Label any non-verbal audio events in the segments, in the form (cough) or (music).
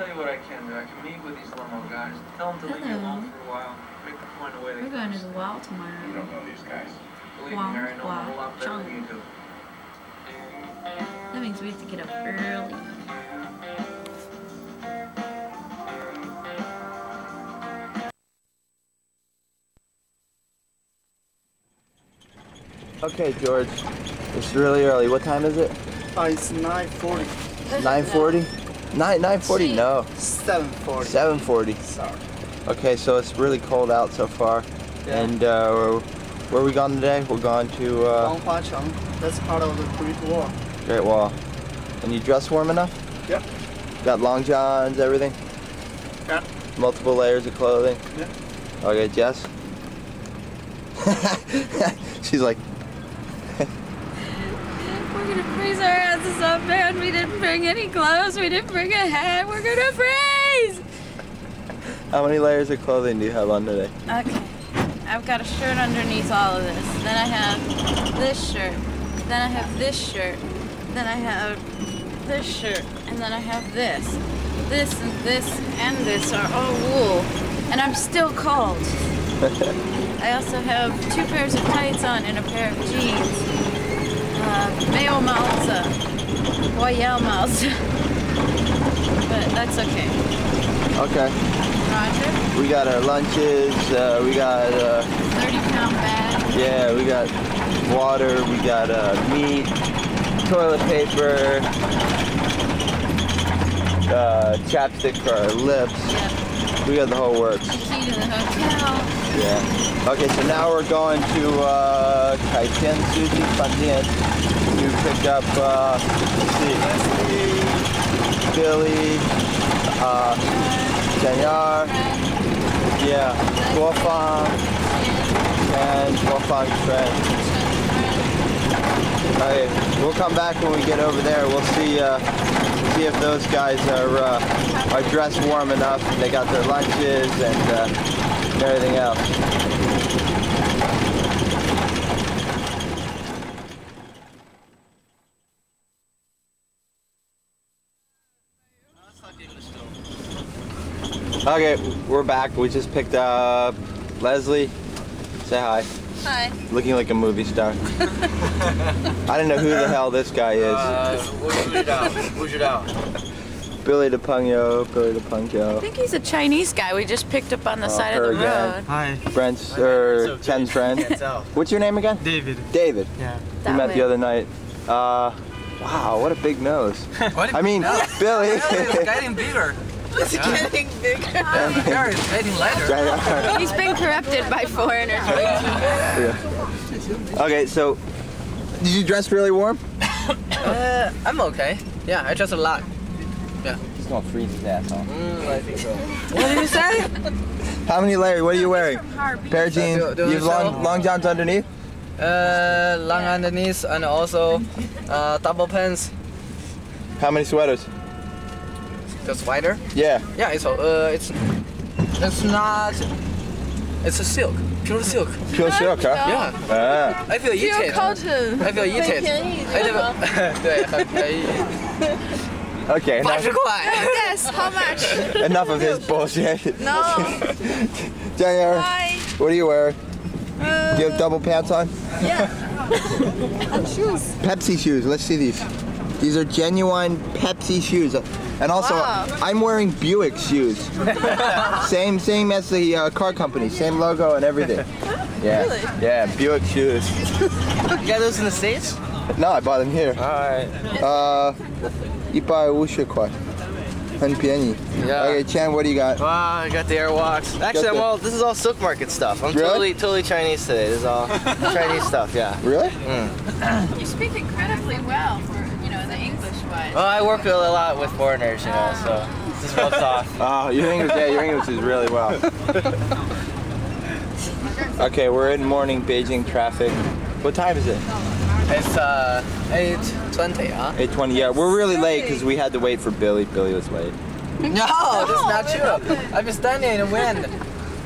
tell you what I can do. I can meet with these limo guys. Tell them to leave me Hello. alone for a while. Make them find a way to We're going to the wall tomorrow. You don't know these guys. Believe Wow, me, Harry, I know wow, a whole lot better Chung. than you do. That means we have to get up early. Okay, George. It's really early. What time is it? Uh, it's 940. 9:40? 9 9:40? No. 740. 7:40. Sorry. Okay, so it's really cold out so far. Yeah. And uh, where are we going today? We're going to uh, Huanghuacheng. That's part of the Great Wall. Great Wall. And you dress warm enough? Yep. Got long johns, everything? Yeah. Multiple layers of clothing? Yeah. Okay, Jess? (laughs) She's like, We're gonna freeze our asses off, man. We didn't bring any clothes. We didn't bring a hat. We're gonna freeze. how many layers of clothing do you have on today? Okay. I've got a shirt underneath all of this. Then I have this shirt. Then I have this shirt. Then I have this shirt. And then I have this. This and this and this are all wool. And I'm still cold. (laughs) I also have two pairs of tights on and a pair of jeans. Uh, Mayo Malza. Royale Malza. but that's okay. Okay. Roger. We got our lunches, uh, we got, uh, 30 pound bag. yeah, we got water, we got uh, meat, toilet paper, uh, chapstick for our lips. Yep. We got the whole works. Key to the hotel. Yeah. Okay, so now we're going to uh, Kaitian Sushi Fandian to pick up, uh, see, Billy, uh, Janyar, yeah, Guofang, and Guofang's friend. Okay, we'll come back when we get over there. We'll see, uh, see if those guys are, uh, are dressed warm enough and they got their lunches and, uh, and everything else. Okay, we're back. We just picked up Leslie. Say hi. Hi. Looking like a movie star. I don't know who the hell this guy is. Uh, who's your? Who's? Billy DePungyo, Billy DePungyo. I think he's a Chinese guy we just picked up on the oh, side of the again. road. Hi. Brent's, or er, okay. Chen's friend. What's your name again? David. David. Yeah. We met way. the other night. Uh, wow, what a big nose. (laughs) what mean, nose. Billy. I didn't bigger. It's getting bigger. Yeah, it's getting lighter. He's been corrupted by foreigners. yeah. okay, so did you dress really warm? Uh, I'm okay. Yeah, I just a lot. Yeah. He's gonna freeze his ass off. Mm, I think so. What did you say? How many layers? What are you wearing? Pair of jeans. do- do You have long, so. long johns underneath. Uh, long underneath and also uh, double pants. How many sweaters? Just wider. Yeah. Yeah, it's uh, it's it's not. It's a silk, pure silk. Pure silk, huh? Yeah, Ah. I feel eat it. cotton. I feel eat it. 哎，对吧？(laughs) 对，很便宜， Okay. 八 Enough, 十块。 Yes, how much? enough of his bullshit. No. (laughs) Daniel, Hi. what are you wearing? Do you have double pants on? Yeah. And shoes. Pepsi shoes. Let's see these. These are genuine Pepsi shoes. And also, Wow. I'm wearing Buick shoes. (laughs) same, same as the uh, car company. Same logo and everything. (laughs) Yeah. Really? Yeah, Buick shoes. (laughs) You got those in the states? No, I bought them here. Alright. Uh, 一百五十块，很便宜. Yeah. Okay, Chan, what do you got? Wow, I got the Airwalks. Actually, Got I'm the- all. This is all silk market stuff. I'm Really? totally, totally Chinese today. This is all Chinese stuff. Yeah. Really? You speak incredibly well for, you know, the English wise. Well, I work a lot with foreigners, you know, so this rubs off. (laughs) Oh, your English, yeah, your English is really well. (laughs) okay, we're in morning Beijing traffic. What time is it? It's uh 8:20, huh? 8:20. Yeah, we're really late because we had to wait for Billy. Billy was late. (laughs) No, that's not true. I've been standing in the wind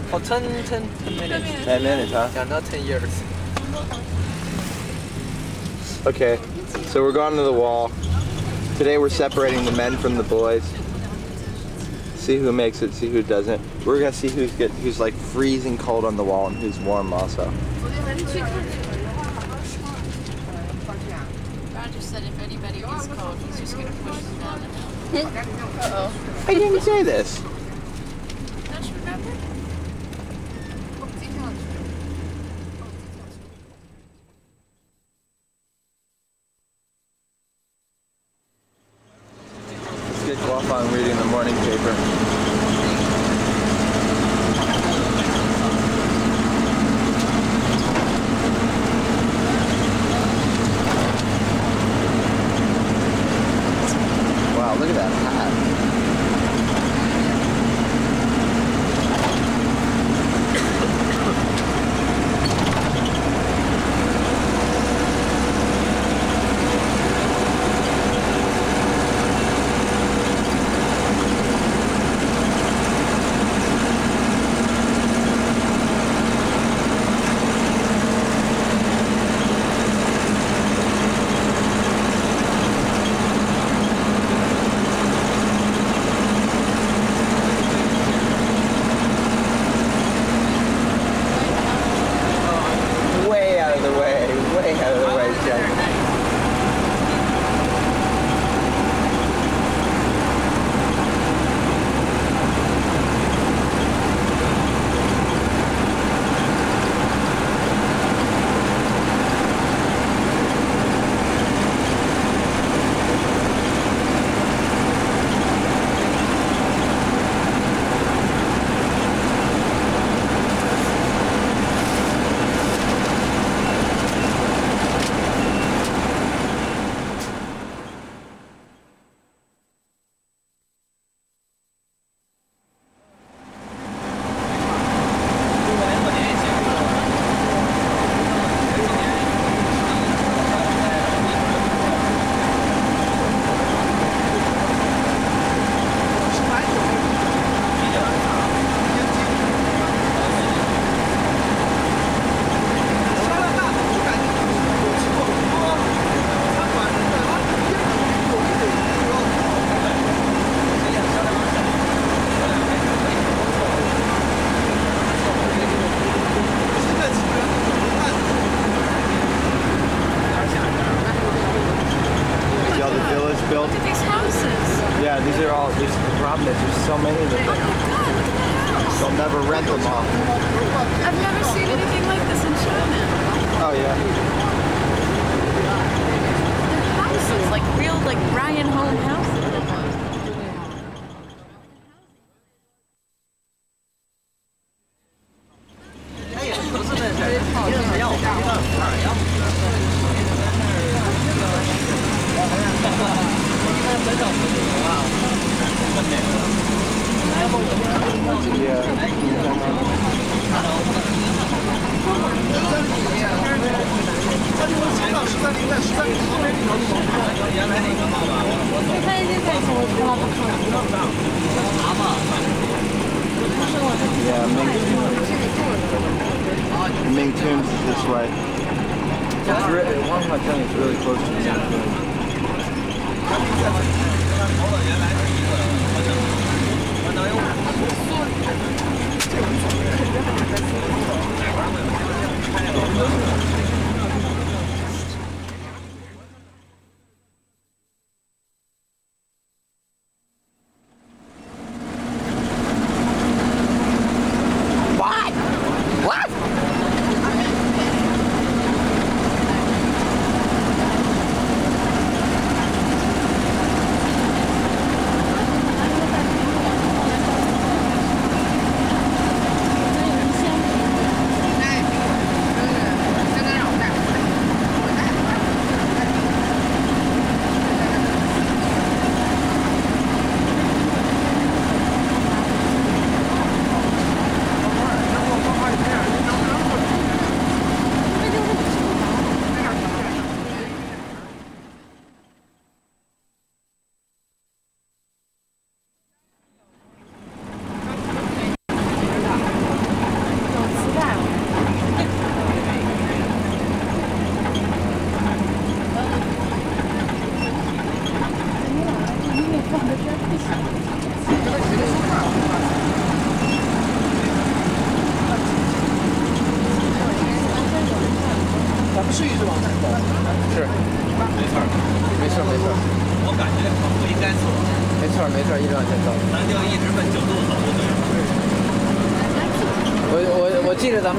for 10, 10 minutes. 10 minutes, huh? Yeah, not 10 years. Okay, so we're going to the wall. Today we're separating the men from the boys. See who makes it, see who doesn't. We're gonna see who's get who's like freezing cold on the wall and who's warm also. Roger said if anybody gets cold, he's just gonna push them down the hill. I didn't say this.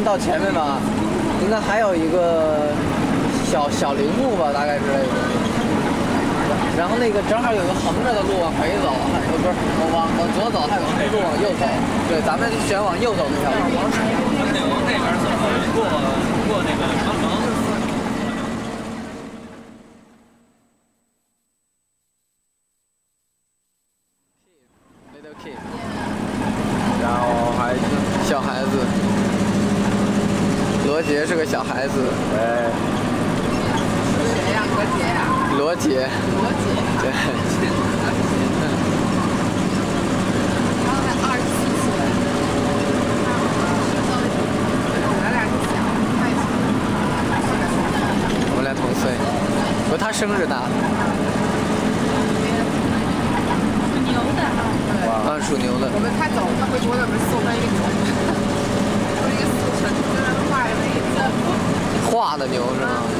到前面吧，应该还有一个小小陵墓吧，大概之类的。然后那个正好有个横着的路往回走，不是往往往左走，还有个路往右走。对，咱们选往右走那条路。咱们得往那边走，过过那个长城。Little kid，然后还是小孩子。罗杰是个小孩子，哎，谁呀？罗杰呀？罗杰，罗杰，对，然后才二十四岁，咱俩是小，他也是。我们俩同岁，不，他生日大，牛的。啊，属牛的我。们他走，他回去我给我们送他一个种，我一个四神，就让他画的那个。画的牛是吗？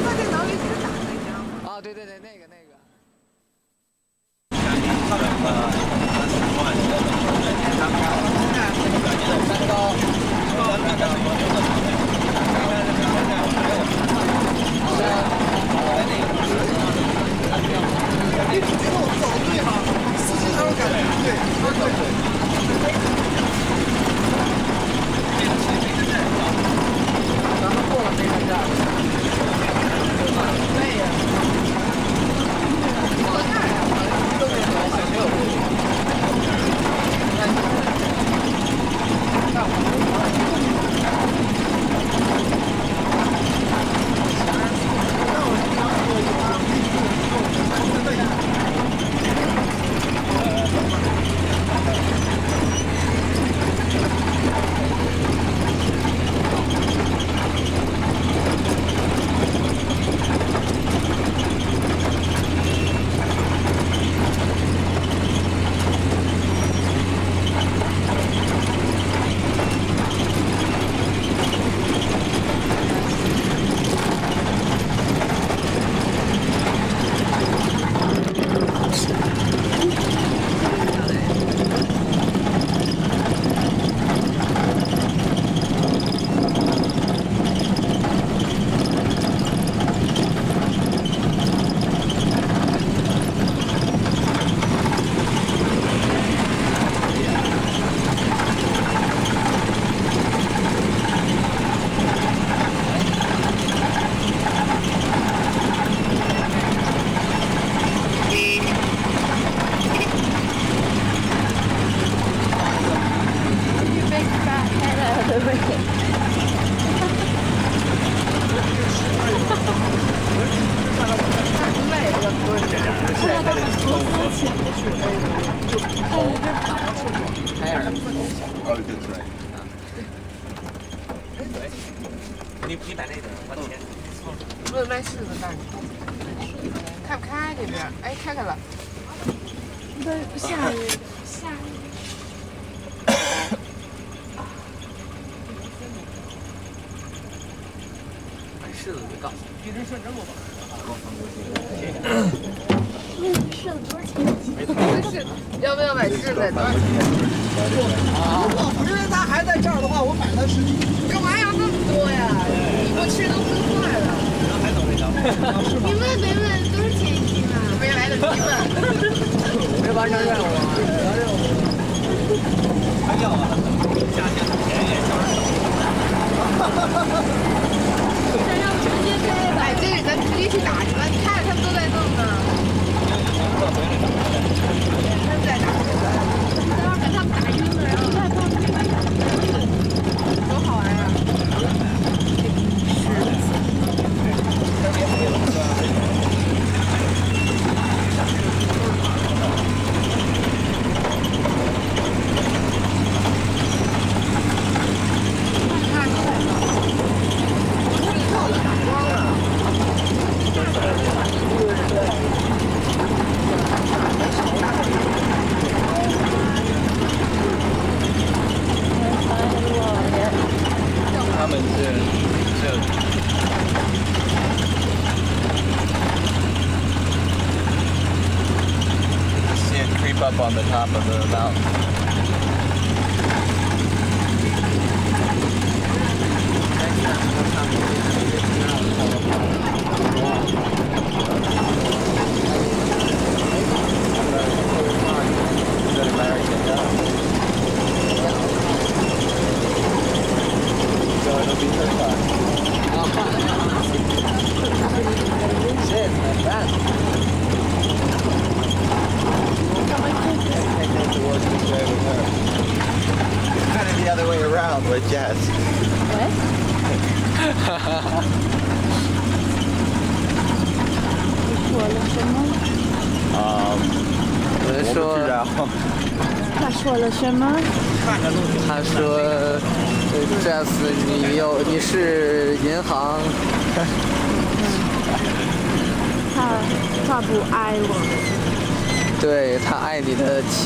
On the top of the mountain.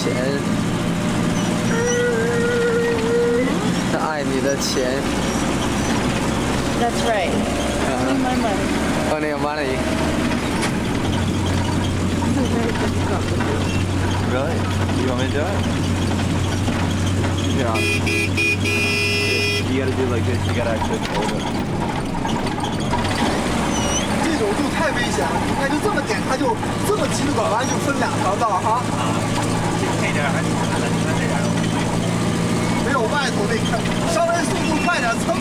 钱，他爱你的钱。That's right. Only my money. 哦，那个 money，This is very difficult to do. Really? You want me to do it? Yeah. You gotta do like this. You gotta actually hold it. 这种路太危险了，你看就这么点，它就这么急的拐弯就分两条道哈。(laughs) 没有外头那个，稍微速度快点，蹭。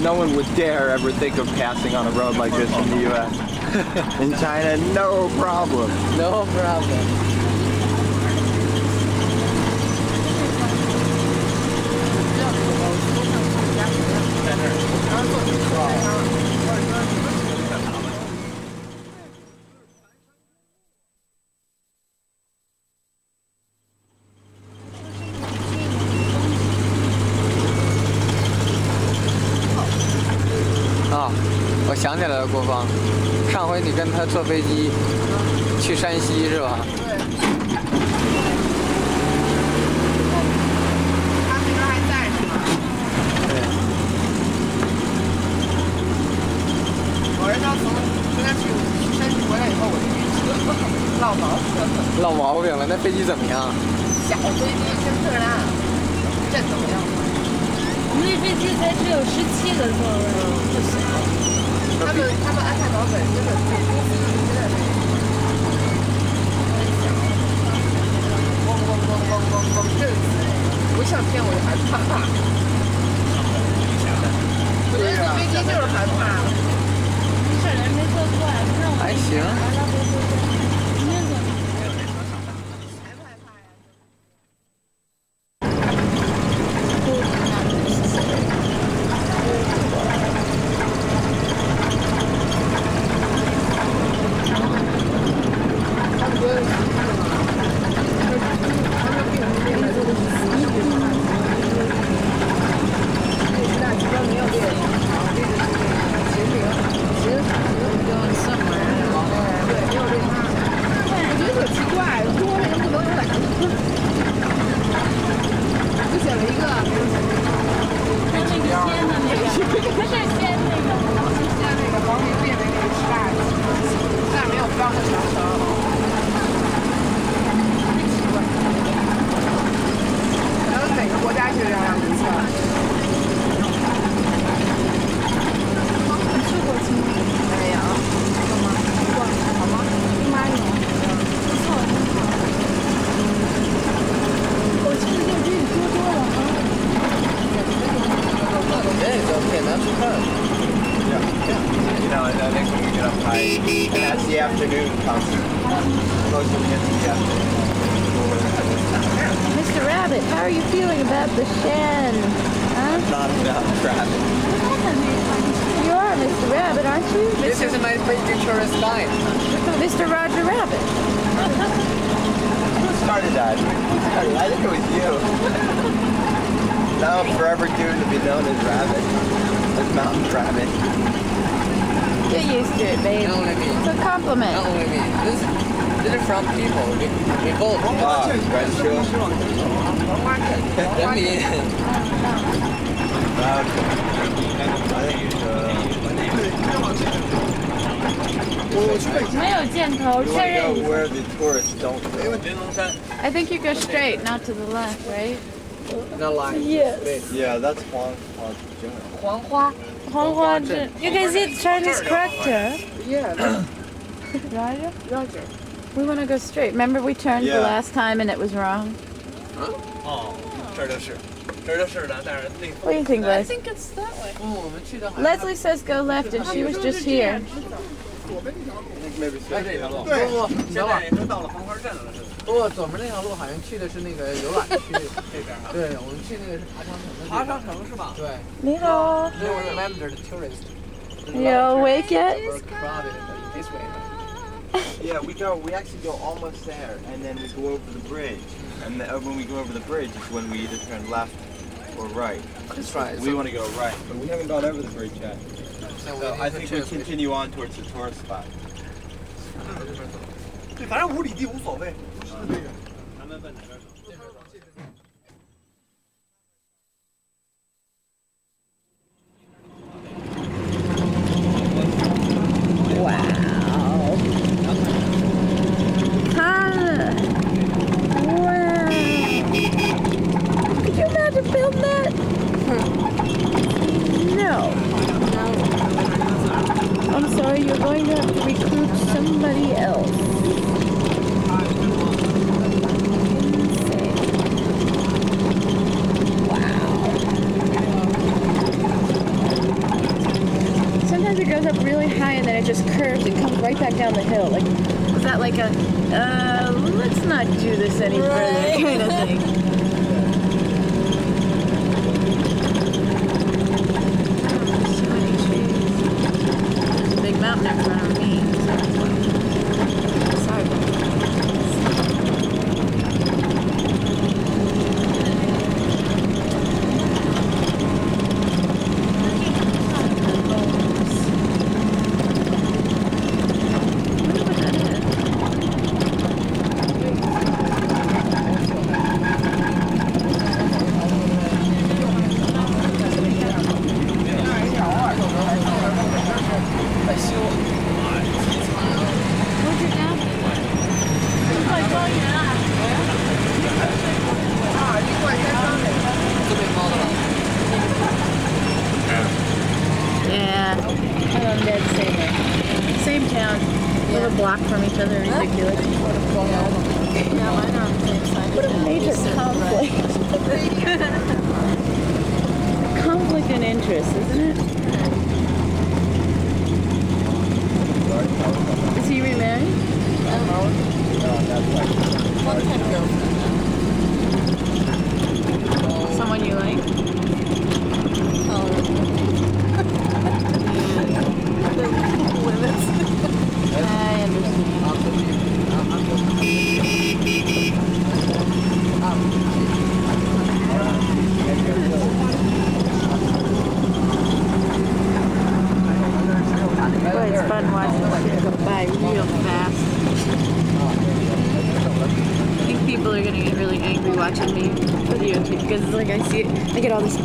No one would dare ever think of passing on a road like this in the U.S. (laughs) in China, no problem. no problem。 国防，上回你跟他坐飞机去山西是吧？他那边还在是吗？我从，去山西回来以后，老毛病了。老毛病了，那飞机怎么样？小飞机，真的，这怎么样？那飞机才只有十七个座位，不行。他们他们安泰岛本真的最公司真的是很小，嗡嗡嗡嗡嗡嗡震死，不像天我就害怕。我觉得坐飞机就是害怕。没事儿，人没坐惯，不让我还行。北京。没有箭头， we 确 want to 认 go 一下。 where the tourists don't go. 云龙山， I think you go straight, not to the left, right? Not line. Yes. Wait. Yeah, that's Huang Huang Zheng. 黄花。 Huanghua Zhen. You can see the Chinese character. Yeah. Roger? (coughs) Roger. We want to go straight. Remember we turned the Yeah. last time and it was wrong? turtle shirt. Turtle shirt on there. What do you think, Les? I think it's that way. Leslie says go left, and she was just here. Hello. They were remembered tourists. You awake yet? It's crowded this way. (laughs) yeah, we go. We actually go almost there, and then we go over the bridge And the, uh, when we go over the bridge, is when we either turn left or right. That's right. We want to go right, but we haven't gone over the bridge yet. So So I think we continue on towards the tourist spot. 对，反正五里地无所谓。是那个。咱们奔哪边走？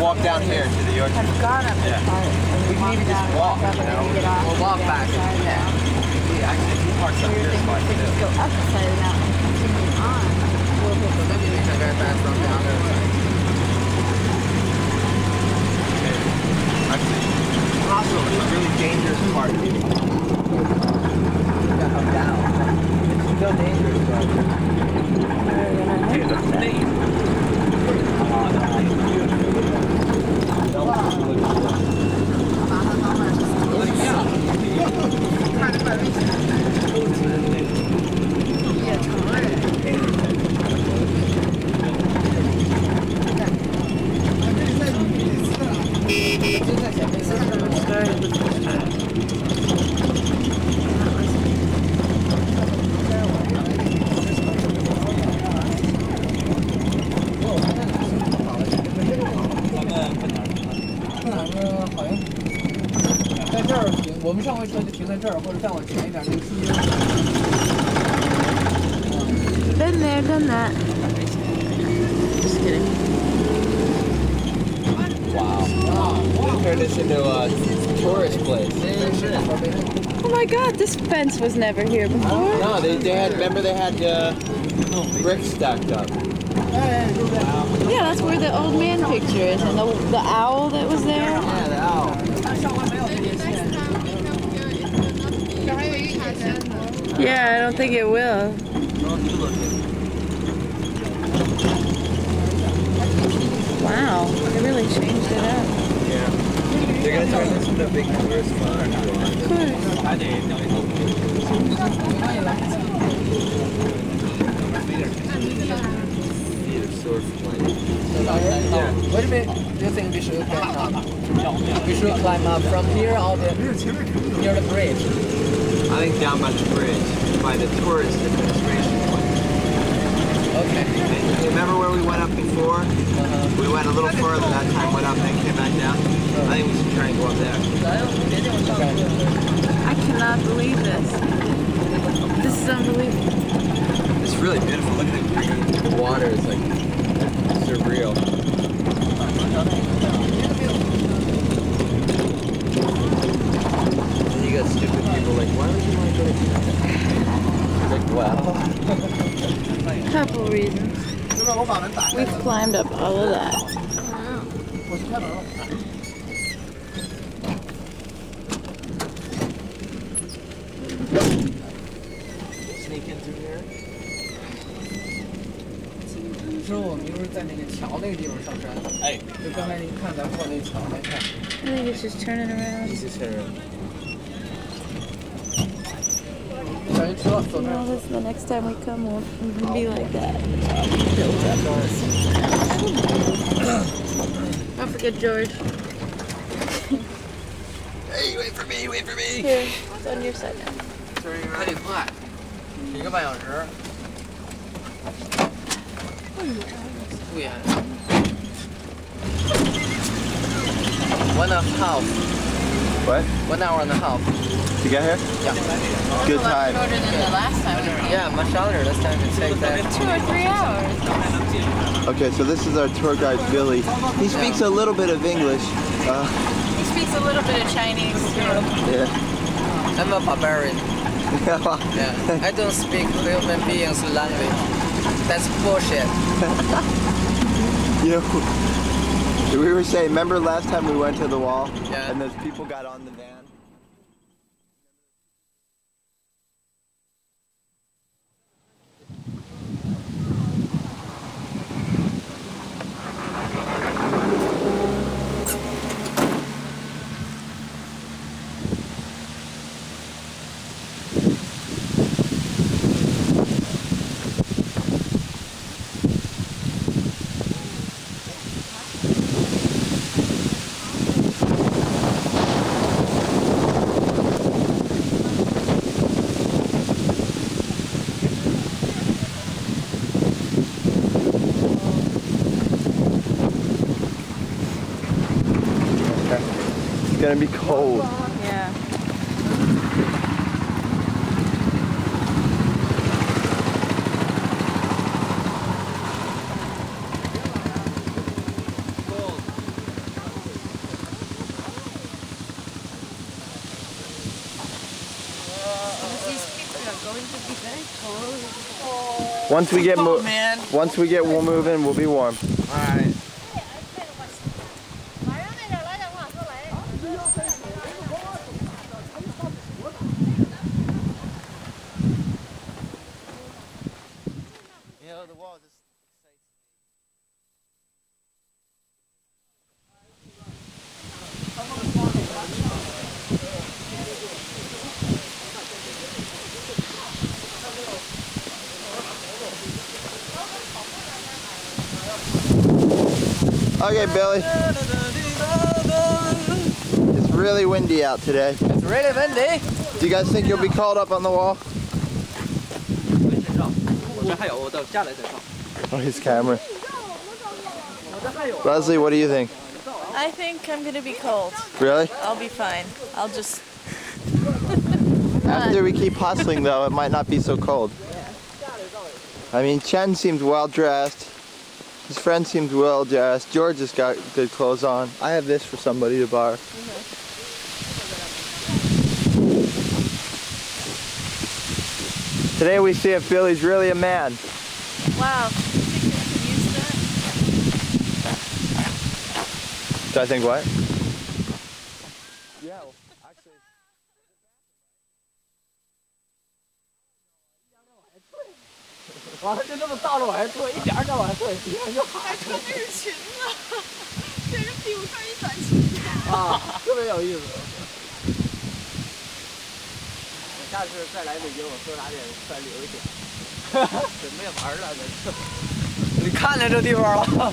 walk down here to the orchard. Yeah. We can even just walk, you know. We'll walk back. Yeah, actually, two parts up here is fine too. Go up the side of the mountain and continue on. We can go back from the other side. Actually, also, it's a really dangerous part. Yeah, come down. It's still dangerous, but 儿这儿，或者再往前一点那个树荫。 Been there, done that. Just kidding. Wow. Turned this into a tourist place. Oh my god, this fence was never here before. No, they, they had, remember they had uh, bricks stacked up. Yeah, that's where the old man picture is, and the, the owl that was there. Yeah, I don't think it will. Wow, they really changed it up. Yeah. They're gonna this a I didn't know yeah. Wait a minute, do you think we should climb up? We should climb up from here or the, near the bridge? I think down by the bridge, by the tourist administration point. Okay. And remember where we went up before? Uh-huh. We went a little further that time, went up, then came back down. I think we should try and go up there. I cannot believe this. This is unbelievable. It's really beautiful. Look at the green. The water is like surreal. And you got stupid people like, why would you want to go to It's like, well, Couple reasons. 就让我把门打开。 We've climbed up all of that. 我去开门了。 sneak in through here. 之后我们一会儿在那个桥那个地方上山。哎，就刚才您看咱过那桥来看。 I think it's just turning around. Jesus, Henry. 小 车，左边。 Well, this the next time we come, we'll we'll be like that. Don't forget George. Hey, wait for me, wait for me. Here, it's on your side now. 还得快，一个半小时。不远。One and a half, What? one hour and a half. To get here? Yeah. Good time. Shorter than the last time. Yeah, much shorter. This time it takes that. Two or three hours. Okay, so this is our tour guide, Billy. He speaks a little bit of English. Uh, He speaks a little bit of Chinese too. yeah. I'm a barbarian. Yeah. I don't speak human beings language. That's bullshit. (laughs) you know, we were saying, remember last time we went to the wall? Yeah. And those people got on the van? Once we get mo- man. once we get moving, we'll be warm. Alright. Okay, Billy. It's really windy out today. It's really windy. Do you guys think you'll be called up on the wall? Oh, his camera. Leslie, what do you think? I think I'm gonna be cold. Really? I'll be fine. I'll just. After we keep hustling, though, it might not be so cold. I mean, Chen seems well dressed. His friend seems well dressed. George has got good clothes on. I have this for somebody to borrow. Today we see if Billy's really a man. Wow. Do you think I could use that? Do I think what? 了就这么倒着往下退，一点儿点儿往下退，一点儿就好还穿的是裙子，这是屁股上一短裙。啊，特别有意思。我下次再来北京，我多拿点再留一点，准备玩了这次。你看见这地方了？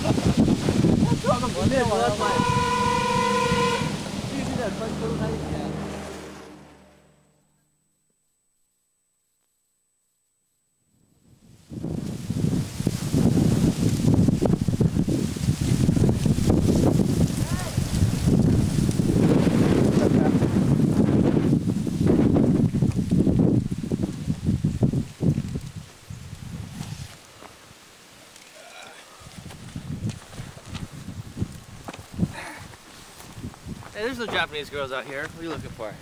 跳个摩天轮，必须得穿秋衫鞋。There's some Japanese girls out here. What are you looking for?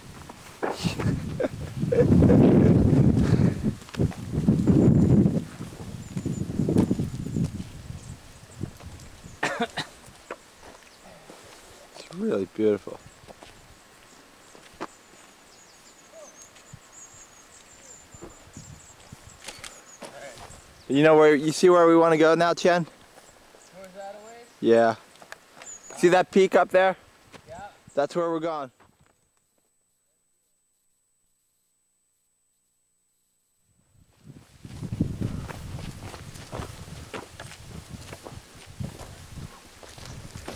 It's really beautiful. You know where you see where we want to go now, Chen? Where's that away? Yeah. See that peak up there? That's where we're going.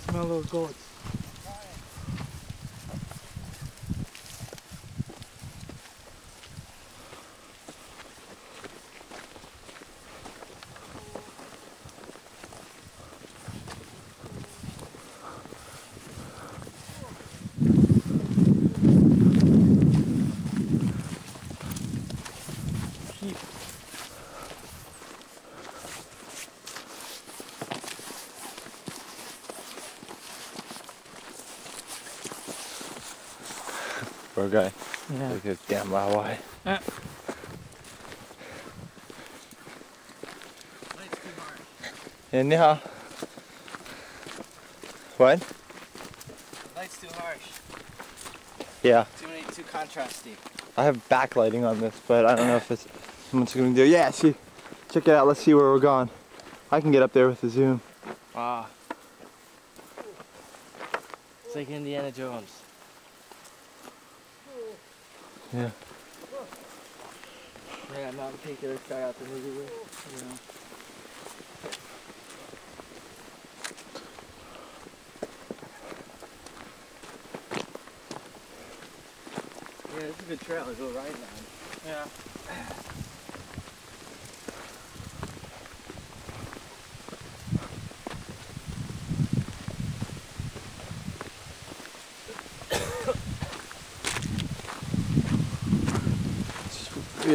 Smell those goats. We're going. Yeah. Look at damn mile wide. Yeah, 你好. What? Light's too harsh. Yeah. Too many, too contrasty. I have backlighting on this, but I don't know if it's someone's gonna do. Yeah, see, check it out. Let's see where we're going. I can get up there with the zoom. Wow. It's like Indiana Jones. Yeah. Yeah, Mountain Peak, let's try out the movie with. You know. Yeah, it's a good trail to go riding on. Yeah. (clears throat)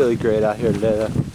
really great out here today, though.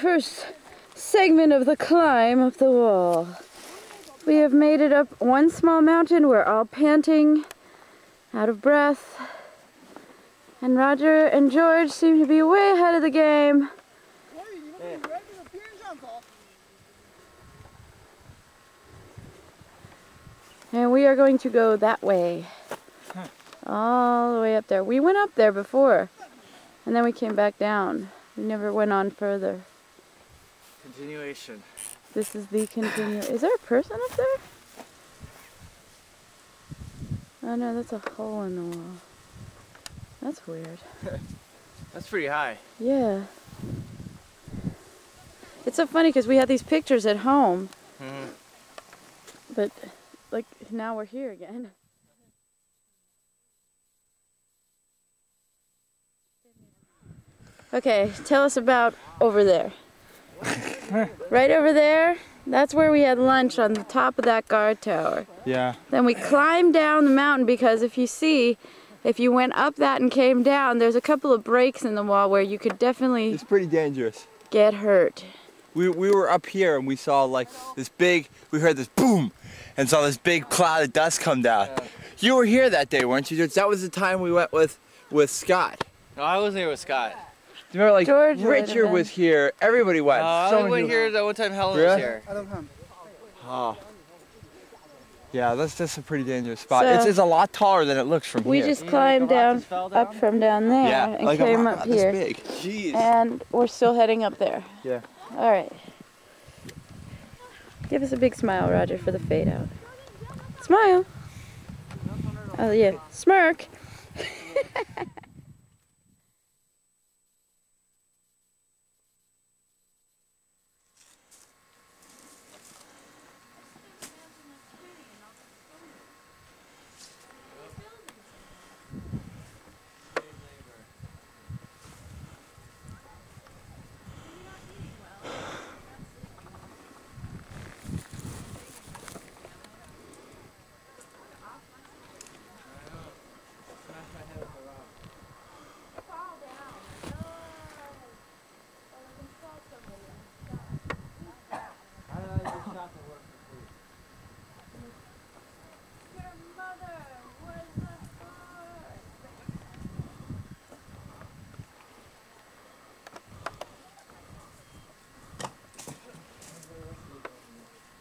First segment of the climb up the wall. We have made it up one small mountain. We're all panting, out of breath. And Roger and George seem to be way ahead of the game. And we are going to go that way. All the way up there. We went up there before. And then we came back down. We never went on further. Continuation. This is the continue. Is there a person up there? Oh no, that's a hole in the wall. That's weird. (laughs) That's pretty high. Yeah. It's so funny because we had these pictures at home, Mhm. but like now we're here again. (laughs) Okay, tell us about over there. Right over there, that's where we had lunch on the top of that guard tower. Yeah. Then we climbed down the mountain because if you see, if you went up that and came down, there's a couple of breaks in the wall where you could definitely It's pretty dangerous. get hurt. We, we were up here and we saw like this big, we heard this boom and saw this big cloud of dust come down. You were here that day, weren't you? George? That was the time we went with, with Scott. No, I wasn't here with Scott. Do you remember like George Richard was here, everybody went. Uh, So I many went here the one time Helen Really? was here. I don't have. Oh. Yeah, that's that's a pretty dangerous spot. So- it's, it's a lot taller than it looks from We here. We just climbed down up from down there yeah, and like came rock up this here. big. Jeez. And we're still heading up there. Yeah. All right. Give us a big smile, Roger, for the fade out. Smile. Oh yeah, smirk. (laughs)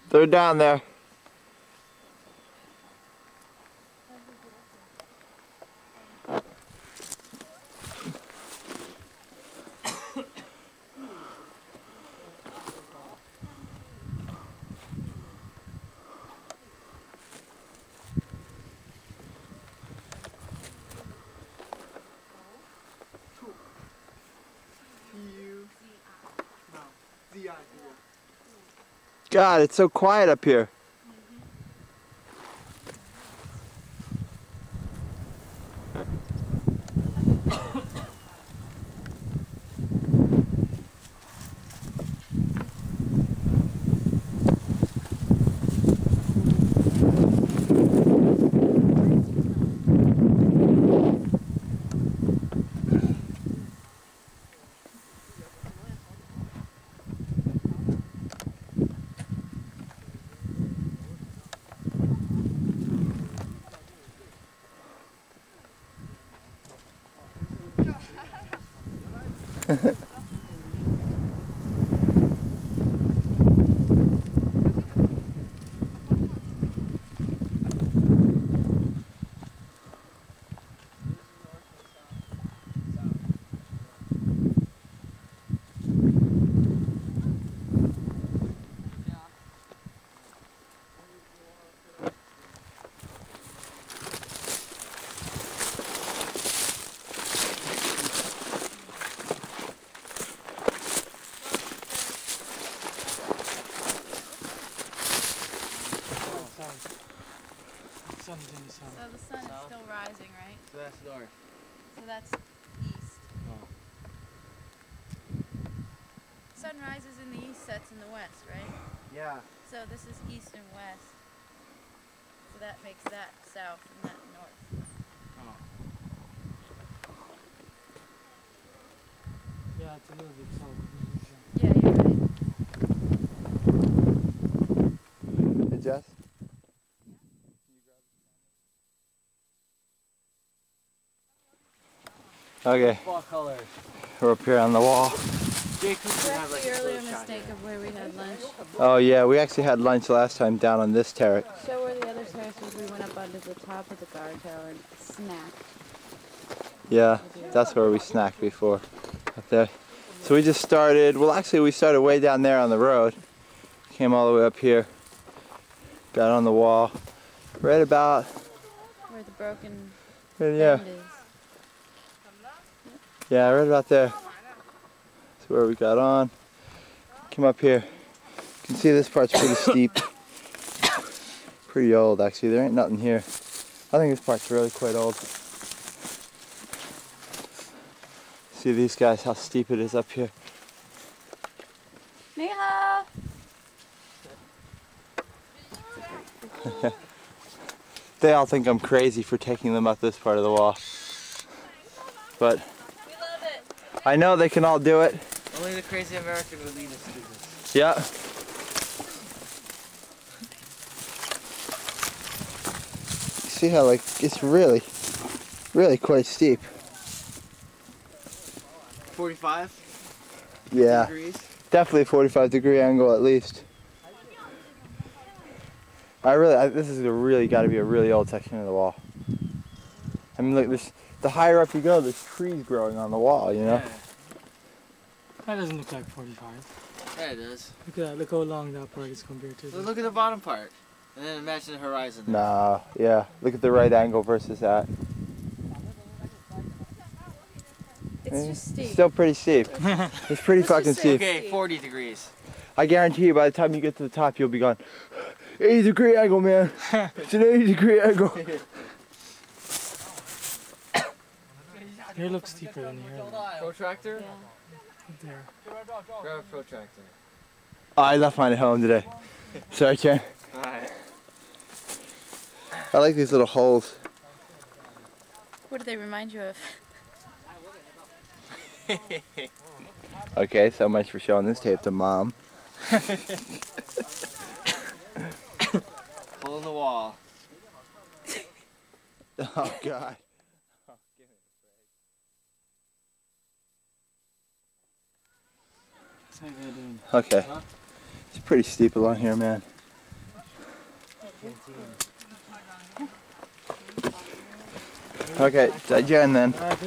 They're down there. God, it's so quiet up here. Sun's in the sun. So the sun is still rising, right? So that's north. So that's east. Sun rises in the east, sets in the west, right? Yeah. So this is east and west. So that makes that south and that north. Yeah, Yeah, it's a little bit soft. Yeah, you're right. Hey, Jess? Okay, Fall color. we're up here on the wall. Jake Cooper Correct like the earlier mistake of where we had lunch. Oh yeah, we actually had lunch last time down on this terrace. Show where the other terrace was. We went up onto the top of the guard tower and snacked. Yeah, that's where we snacked before. Up there. So we just started, well actually we started way down there on the road. Came all the way up here. Got on the wall. Right about, Where the broken right, yeah, bend is. yeah, right about there. Where we got on. Came up here. You can see this part's pretty steep. Pretty old actually, there ain't nothing here. I think this part's really quite old. See these guys, how steep it is up here. Neha! (laughs) They all think I'm crazy for taking them up this part of the wall. But We love it. I know they can all do it. Only the crazy American would lead us to this. Yeah. See how like it's really, really quite steep. 45 Yeah, degrees. definitely 45 degree angle at least. I really, I, this is a really got to be a really old section of the wall. I mean, look, this, the higher up you go, there's trees growing on the wall, you know? Yeah. That doesn't look like 45. Yeah, it does. Look at that. Look how long that part is compared to. Look, look at the bottom part. And then imagine the horizon. there. Nah, yeah. Look at the right angle versus that. It's Eh, just steep. Still pretty steep. (laughs) It's pretty Let's fucking steep. Okay, 40 degrees. I guarantee you, by the time you get to the top, you'll be gone. 80 degree angle, man. (laughs) It's an 80 degree angle. Here looks steeper than here. Protractor? Yeah. There. Grab a protractor. I left mine at home today. Sorry, Ken. Alright. I like these little holes. What do they remind you of? (laughs) Okay, so much for showing this tape to mom. (laughs) Hole in the wall. (laughs) Oh, God. What's that guy doing? Okay. It's pretty steep along here, man. Okay, uh, Jen then. I (laughs)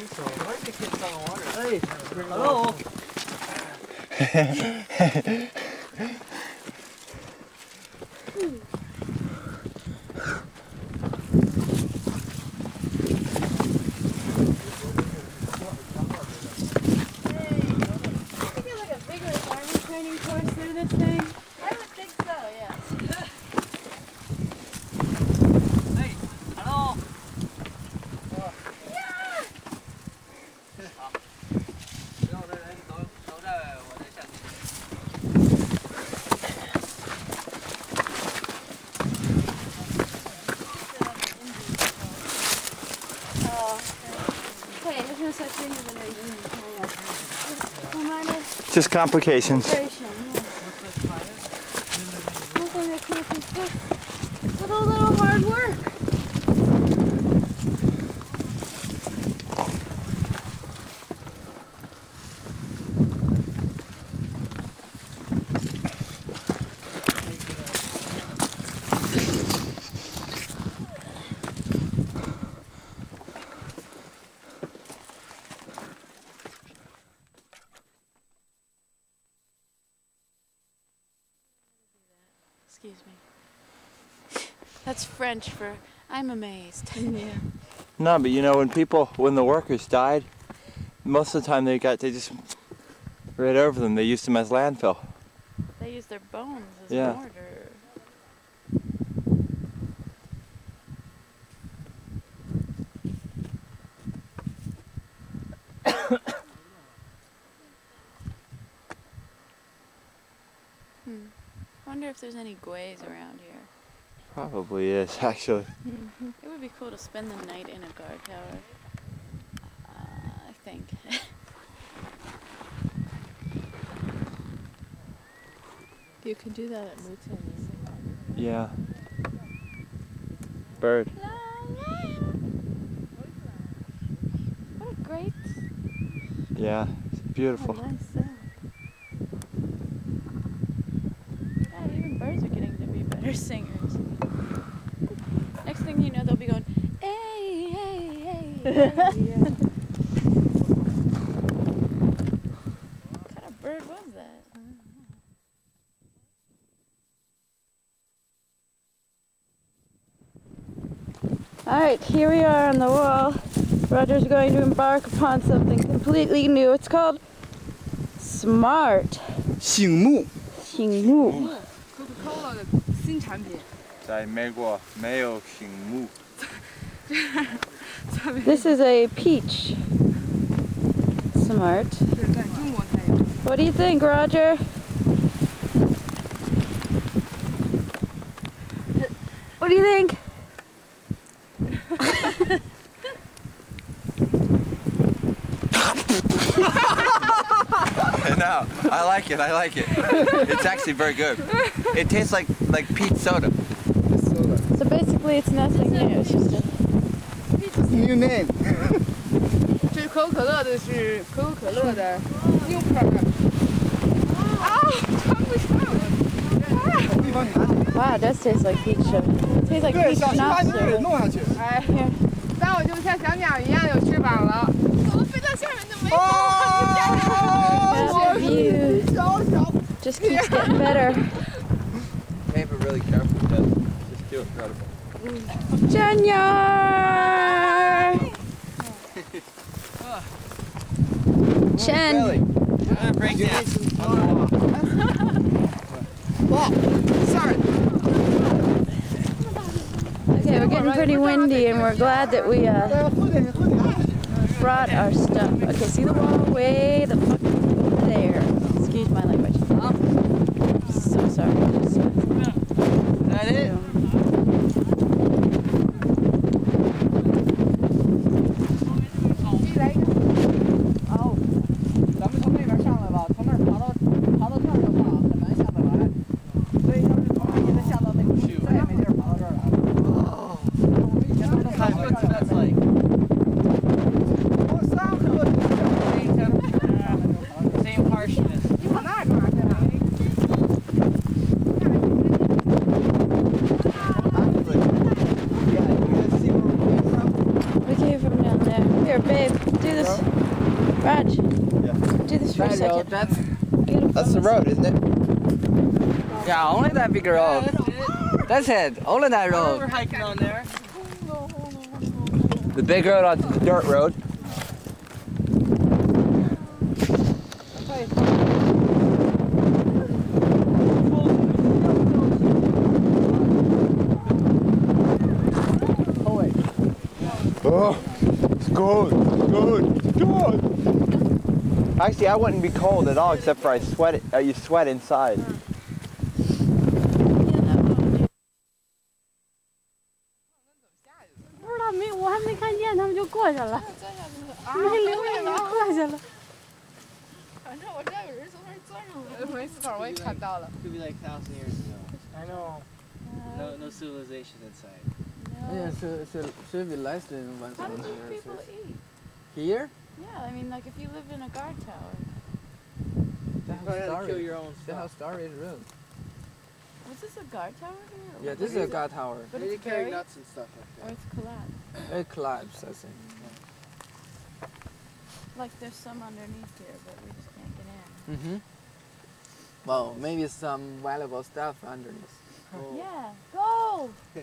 hello think like a bigger training course through this thing. I would think so, yeah. Hey, hello. Hey, there's no such thing as an Asian China. Reminder, Just complications. station. Nothing that can't be fixed with a little hard work. Excuse me. That's French for I'm amazed. (laughs) yeah. No, but you know, when people, when the workers died, most of the time they got, they just right over them. They used them as landfill. They use their bones as Yeah. mortar. (coughs) hmm. Wonder if there's any guays around here. Probably is, (laughs) actually. It would be cool to spend the night in a guard tower. Uh, I think. (laughs) you can do that at Mouton. Yeah. Bird. What a great. Yeah, it's beautiful. Oh, nice even birds are getting to be better (laughs) singers. what kind of bird was that? I don't know. All right, here we are on the wall. Roger's going to embark upon something completely new. It's called Smart 醒目，醒目。 Coca-Cola 的新产品，在美国没有醒目。 (laughs) (laughs) This is a peach. Smart. What do you think, Roger? What do you think? (laughs) no, I like it. I like it. It's actually very good. It tastes like like peach soda. soda. So basically, it's nothing new It's just a new name。这是可口可乐的，是可口可乐的 New Product。啊，穿不上。我给你帮你拿。 wow. It does taste like peach. uh, It tastes like 对， peach 小心把你的给 schnapps. 弄下去。哎，那我就像小鸟一样有翅膀了。怎么飞到下面就没 Yeah, the view 小小 just keeps getting better. Paint it really careful because it's just too incredible. Junior! Okay, we're getting pretty windy, and we're glad that we uh, brought our stuff. Okay, see the wall way the fuck there. Excuse my language. I'm so sorry. That is. that it? Road, that's That's the road, isn't it? yeah, only that big road. That's it, only that We're road. hiking on there. The big road onto the dirt road. Oh, it's good, good, good. Actually, I wouldn't be cold at all except for I sweat. Uh, you sweat inside. Could be like thousand years ago. I know. No, no civilization inside. No. Yeah, so, so should be less than one thousand years. How do people eat? Here? Yeah, I mean, like if you lived in a guard tower. They Probably have had to kill your own They have stuff. storage room. Was this a guard tower here? or Yeah, this is was a it? guard tower. But They it's carry buried nuts and stuff like that. or that. it's collapsed. It collapsed, I think. Like there's some underneath here, but we just can't get in. Mm-hmm. Well, maybe some valuable stuff underneath. Yeah, go! (laughs)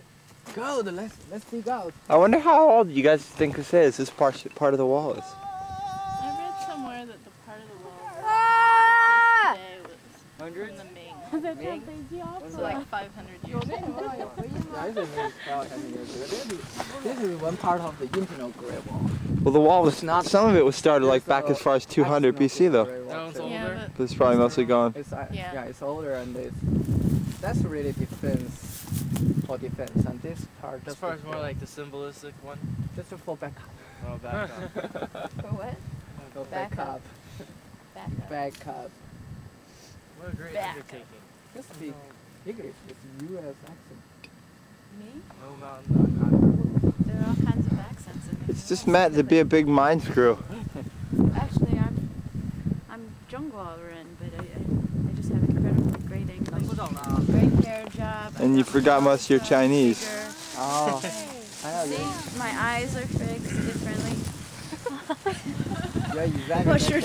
Go, let's let's dig out. I wonder how old you guys think this is. This part part of the wall is. I read somewhere that the part of the wall Ah! today was Hundreds? from the Ming. (laughs) It was like 500 years ago. Yeah, I think about 10 years ago. This is- one part of the internal Great Wall. Well, the wall was not- Some of it was started like back as far as 200 BC though. Great Wall, That one's older. Yeah, But it's probably mostly gone. It's, uh, Yeah. yeah. it's older and it's that's really defense for defense and this part As just far as more like the symbolistic one. just for backup. Oh, back (laughs) up. For what? Go Backup. backup. Back up. Backup. What a great Back. undertaking. You speak English with U.S. accent. Me? No, no, no. There are all kinds of accents in It's just meant to be a big mind screw. (laughs) Actually, I'm I'm Zhongguoren, but I, I, I just have incredibly great English. Great hair job. And you forgot most of your got Chinese. bigger. Oh. (laughs) See, my eyes are fixed differently. Yeah, you (laughs) got 我是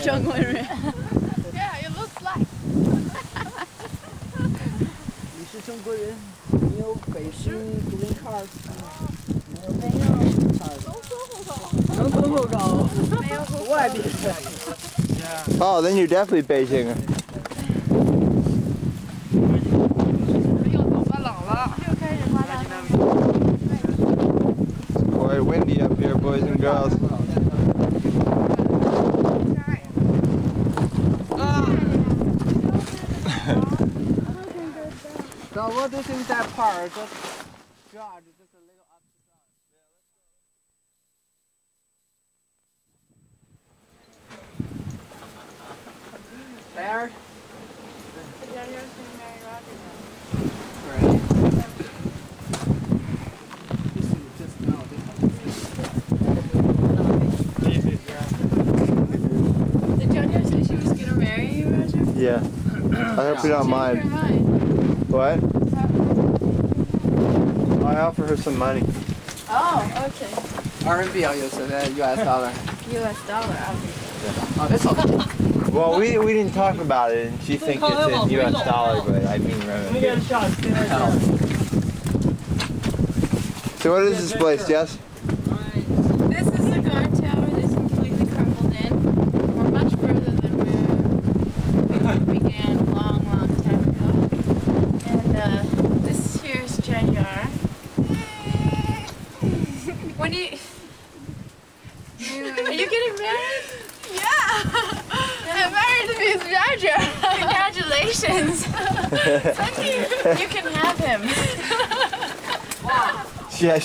中国人，你有北京 green card，没有，能多够高？外地人。 Oh, then you're definitely Beijing. 又走吧，冷了。又开始刮大风。 It's quite windy up here, boys and girls. So what do you think that part? Just judge, just a little up to down. There. Right. This is just Did Jojo say she was gonna marry you, Roger? Yeah. I hope you don't mind. What? I offer her some money. Oh, okay. RMB, I'll use it. US dollar. US dollar, Oh, this one. Well, we, we didn't talk about it, and she thinks it's in US dollar, but I mean revenue. We got a shot. So what is this place, Jess?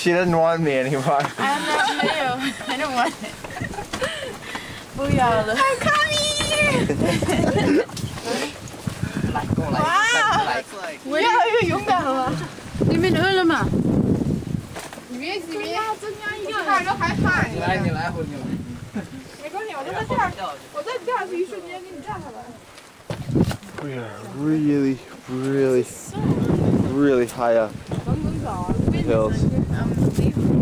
She, she doesn't want me anymore. I'm not you. I don't want it. 不要了。I'm coming. 来，跟我来，来，我越来越勇敢了。你们饿了吗？你别你别，增加一个，看着害怕。你来，你来，或者你来。没关系，我就在这儿，我在你掉下去一瞬间给你站下来。 We are really, really, really high up hills.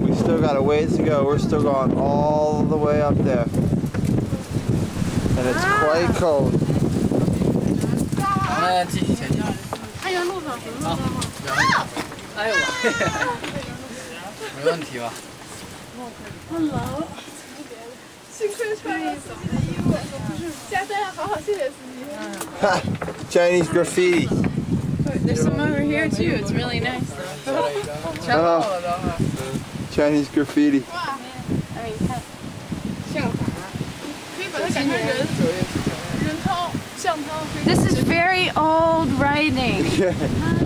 We still got a ways to go. We're still going all the way up there. And it's ah. quite cold. Hello. Ah. (laughs) 哈 Chinese graffiti. There's some over here too. It's really nice though. Chinese graffiti. this is very old writing. (laughs) Yeah.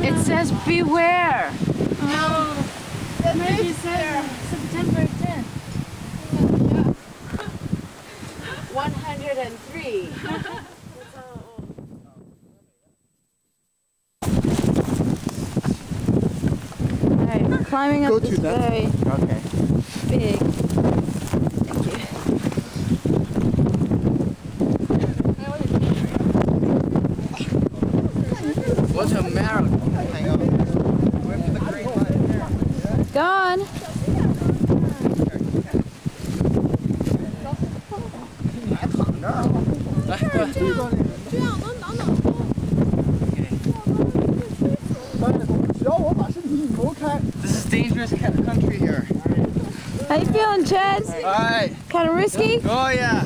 It says beware. That September 103. (laughs) climbing up Go this to that. very Okay. big. Thank you. What a marathon! Gone. This is dangerous ca- country here. How feeling, Chad? Alright. Kind of risky? Oh yeah.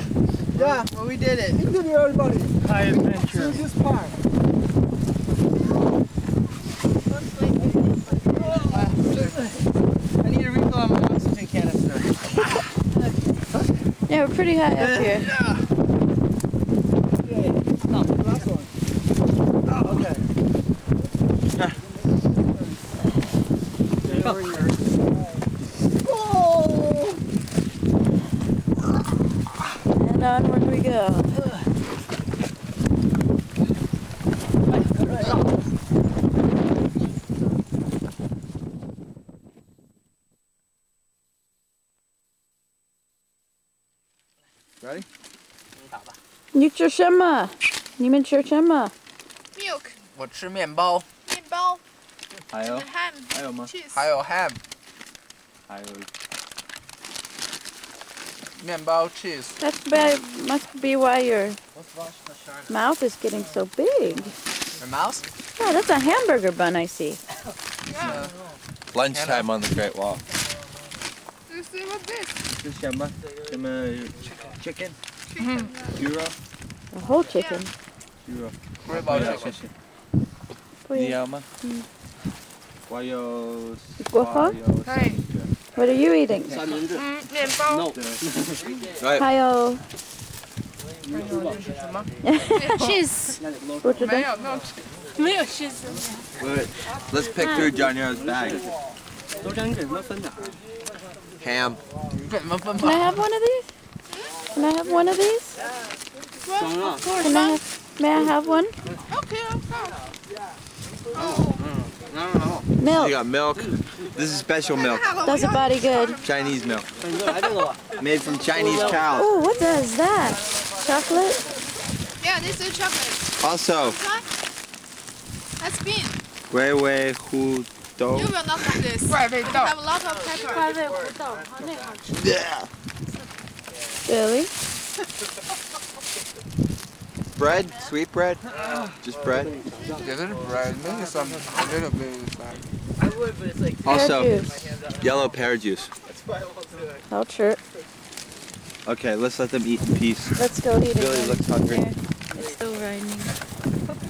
Yeah, well we did it. Interview everybody. High adventure. See this part. I need to refill on my oxygen canister. Yeah, we're pretty high up here. Last one. Okay. And onward we go. 你吃什么？你们吃什么？ milk 我吃面包，面包还有 ham 还有吗？ cheese 还有 ham 还有面包 cheese。 That's bad. Must be why your mouth is getting so big. Your mouse? Yeah, that's a hamburger bun I see. lunchtime on the Great Wall. you see what this 是什么？什么 chicken? Gyro? A whole chicken? Yeah. Ribeye chicken. Niyama. Guayos. Guapo? Hi. What are you eating? No. Hi. cheese. Wait, let's pick through Jania's bag. Ham. Can I have one of these? Can I have one of these? Can I have, may I have one? Okay, oh. mm. Milk. You got milk. This is special milk. That's a body good. Chinese milk. Made from Chinese cows. Oh, what the is that? Chocolate? Yeah, this is chocolate. Also. That's bean. Wei Wei Hu Dou. You will not like this. Wei Wei Dou. I have a lot of pepper. Wei Wei Hu Dou. Yeah. Really? (laughs) Bread? Sweet bread? Just bread? Yeah, there's bread. Maybe some a little bit inside. Also, Pear juice. yellow pear juice. Oh, sure. Okay, let's let them eat in peace. Let's go eat Billy again. looks hungry. There. It's still raining. (laughs)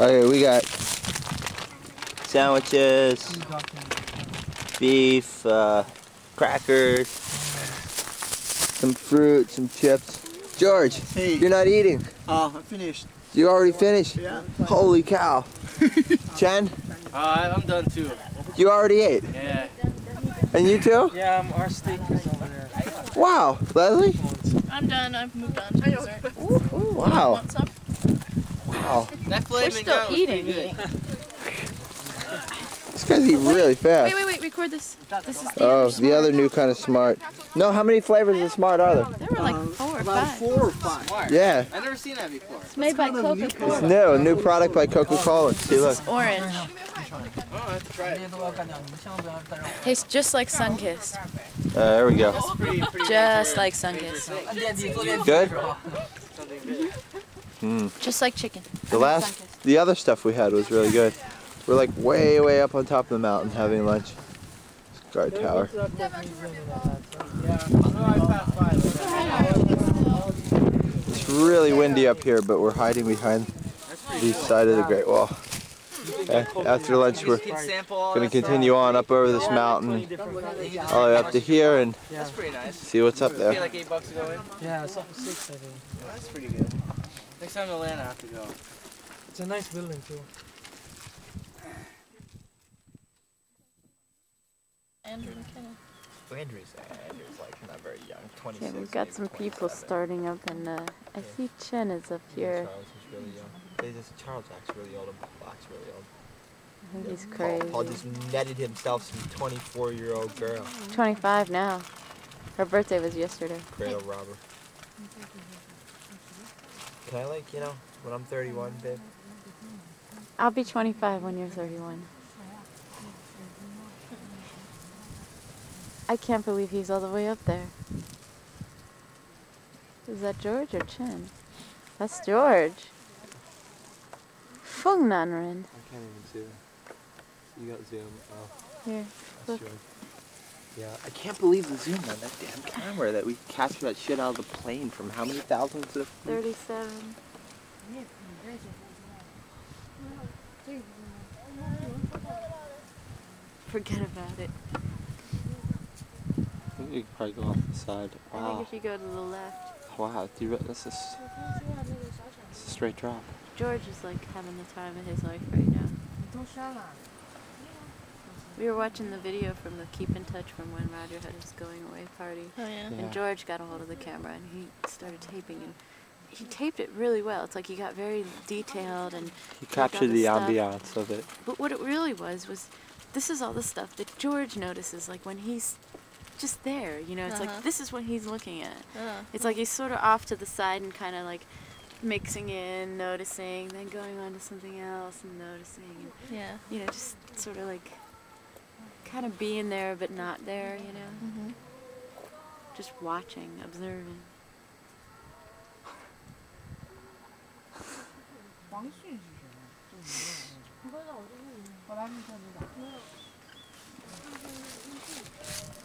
Okay, we got sandwiches, beef, uh, crackers, some fruit, some chips. George, Hey. you're not eating. Uh, I'm finished. You already finished? Yeah. Holy cow. (laughs) Chen, Uh, I'm done too. you already ate. Yeah. And you too? Yeah, um, our steak is over there. Wow. Leslie? I'm done I've moved on to dessert Wow. want some Wow. That We're still out was eating. (laughs) pretty good. This guy's eating really fast. Wait, wait, wait. Record this. This is the Oh, other the other new kind of smart. No, how many flavors of smart are there? There were like four or About five. four or five. Yeah. I've never seen that before. It's made by Coca-Cola. It's new. A new product by Coca-Cola. See, look. Orange. Oh, I have to try it. Tastes just like Sunkist. Uh, there we go. Pretty, pretty Just like Sunkist. Good? Mm. Just like chicken. The last, the other stuff we had was really good. We're like way, way up on top of the mountain having lunch. Guard tower. It's really windy up here, but we're hiding behind the side of the Great Wall. Okay, After lunch, we're can sample all gonna continue on up over this mountain, all the way up to here, and That's pretty nice. see what's up Pay there. like eight bucks to go in. Yeah, something six, I think. That's pretty good. Next time to land, I have to go. It's a nice building too. Andrew McKenna. Andrew's, Andrew's like not very young, Okay, we've got some people starting up, and uh, I see Chen is up here. Charles is really young. They just, Charles acts really old and Black's really old. I think he's Paul, crazy. Paul just netted himself some 24 year old girl. 25 now. Her birthday was yesterday. Cradle robber. Can I like, you know, when I'm 31, babe? I'll be 25 when you're 31. I can't believe he's all the way up there. Is that George or Chen? That's George. Fung Nanren. I can't even see that. You got zoom. Oh, Here, that's look. George. Yeah, I can't believe the zoom on that damn camera that we captured that shit out of the plane from how many thousands of 37. Forget about it. I think you could probably go off the side. I think if you go to the left, Wow, do you, re- this is this a straight drop. George is like having the time of his life right now. We were watching the video from the Keep in Touch from when Roger had his going away party. Oh yeah. And George got a hold of the camera and he started taping and he taped it really well. It's like he got very detailed and He captured the stuff. ambiance of it. But what it really was was this is all the stuff that George notices like when he's just there, you know. It's Uh-huh. like this is what he's looking at. Uh, It's like he's sort of off to the side and kind of like mixing in, noticing, then going on to something else and noticing, and, yeah. you know, just sort of like kind of being there but not there, you know. Mhm. Just watching, observing.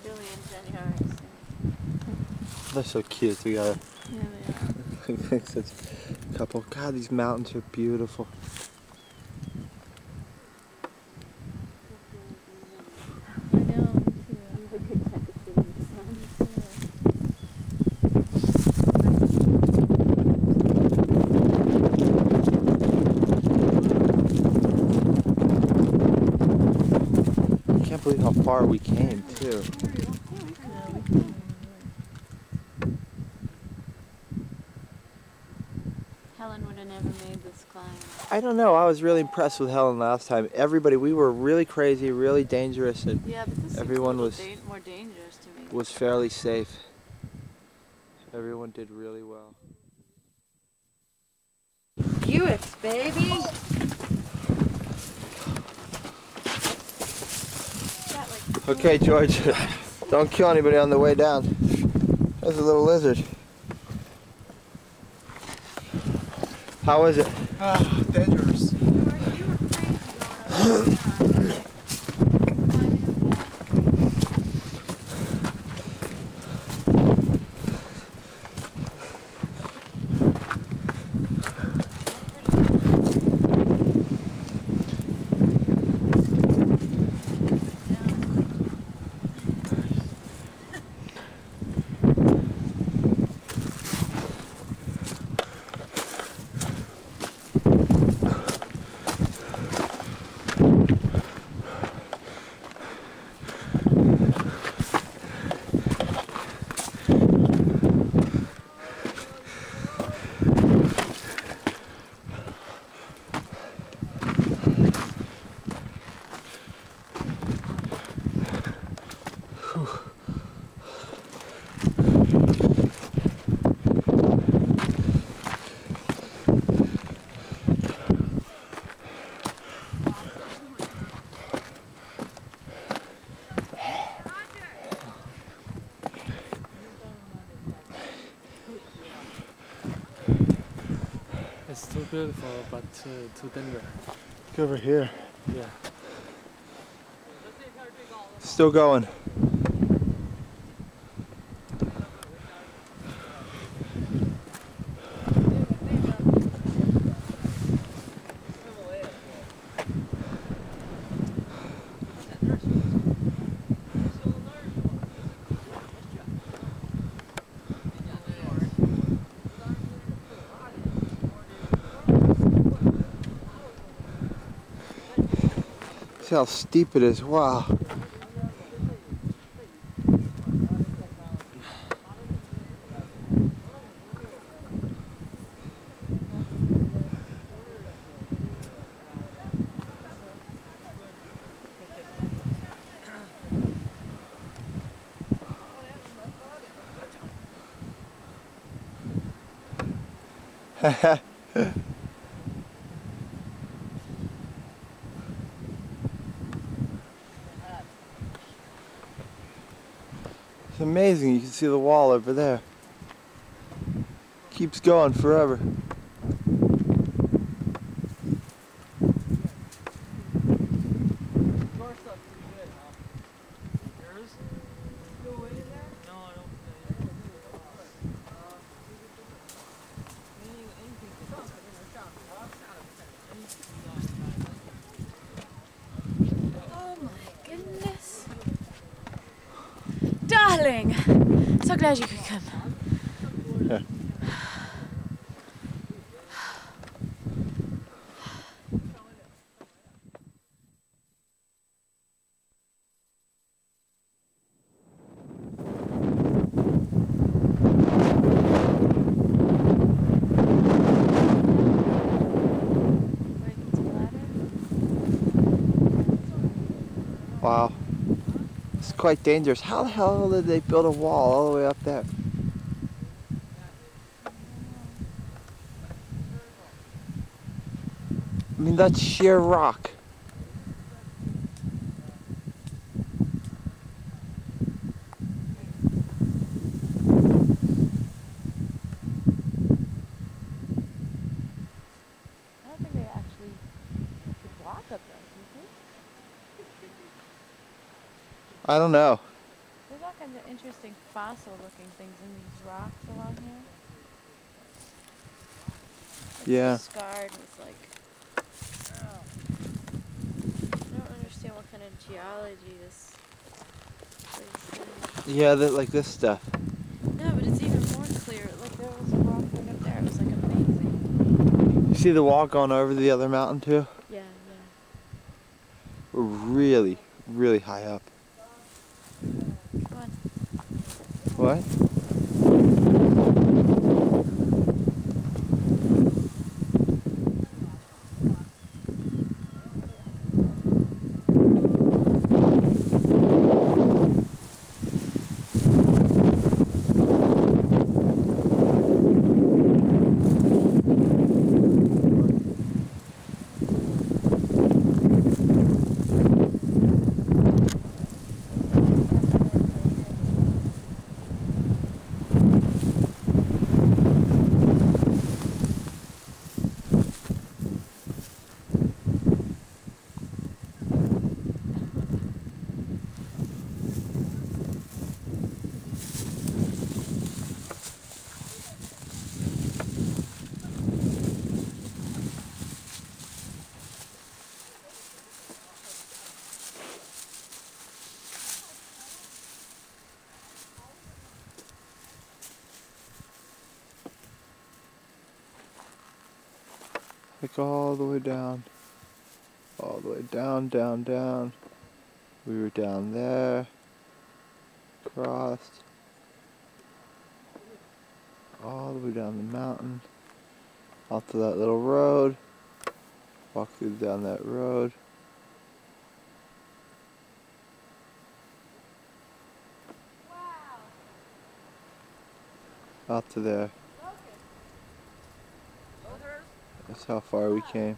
Billy and Jenny. They're so cute together. Yeah, they are. (laughs) Such a couple. God, these mountains are beautiful. I. I can't believe how far we came, too. Helen would have never made this climb. I don't know. I was really impressed with Helen last time. Everybody, we were really crazy, really dangerous, and Yeah, but this Everyone was- da- more dangerous to me. was fairly safe. Everyone did really well. Buicks, baby. Okay, George, don't kill anybody on the way down. There's a little lizard. How is it? Ah, dangerous. (gasps) (laughs) It's too beautiful, but uh, too dangerous. Look over here. Yeah. Still going. How steep it is. Wow. It's (laughs) amazing. You can see the wall over there. Keeps going forever. Oh my goodness. Darling, so glad you could come. Yeah. Wow. It's quite dangerous. How the hell did they build a wall all the way up there? I mean, that's sheer rock. I don't think they actually could walk up there, do you think? I don't know. There's all kinds of interesting fossil looking things in these rocks along here. Like Yeah. Scarred with like. Oh. I don't understand what kind of geology this place is. Yeah, that like this stuff. No, but it's even more clear. Like there was a rock right up there. It was like amazing. You see the wall going over the other mountain too? Yeah, yeah. We're really, really high up. Come on. What? Like all the way down. All the way down, down, down. We were down there. Crossed. All the way down the mountain. Out to that little road. Walked through down that road. Out to there. That's how far we came.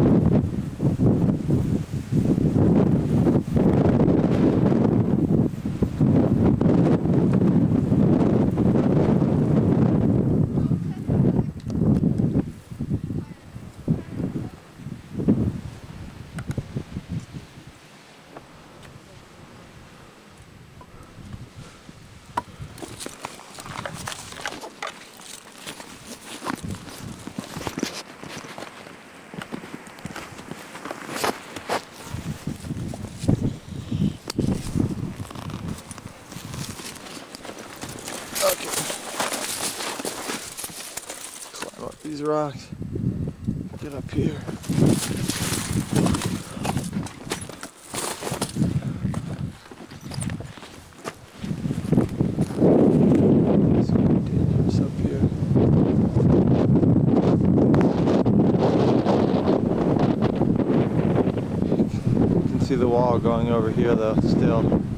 these rocks. Get up here. It's so up here. You can see the wall going over here though, still.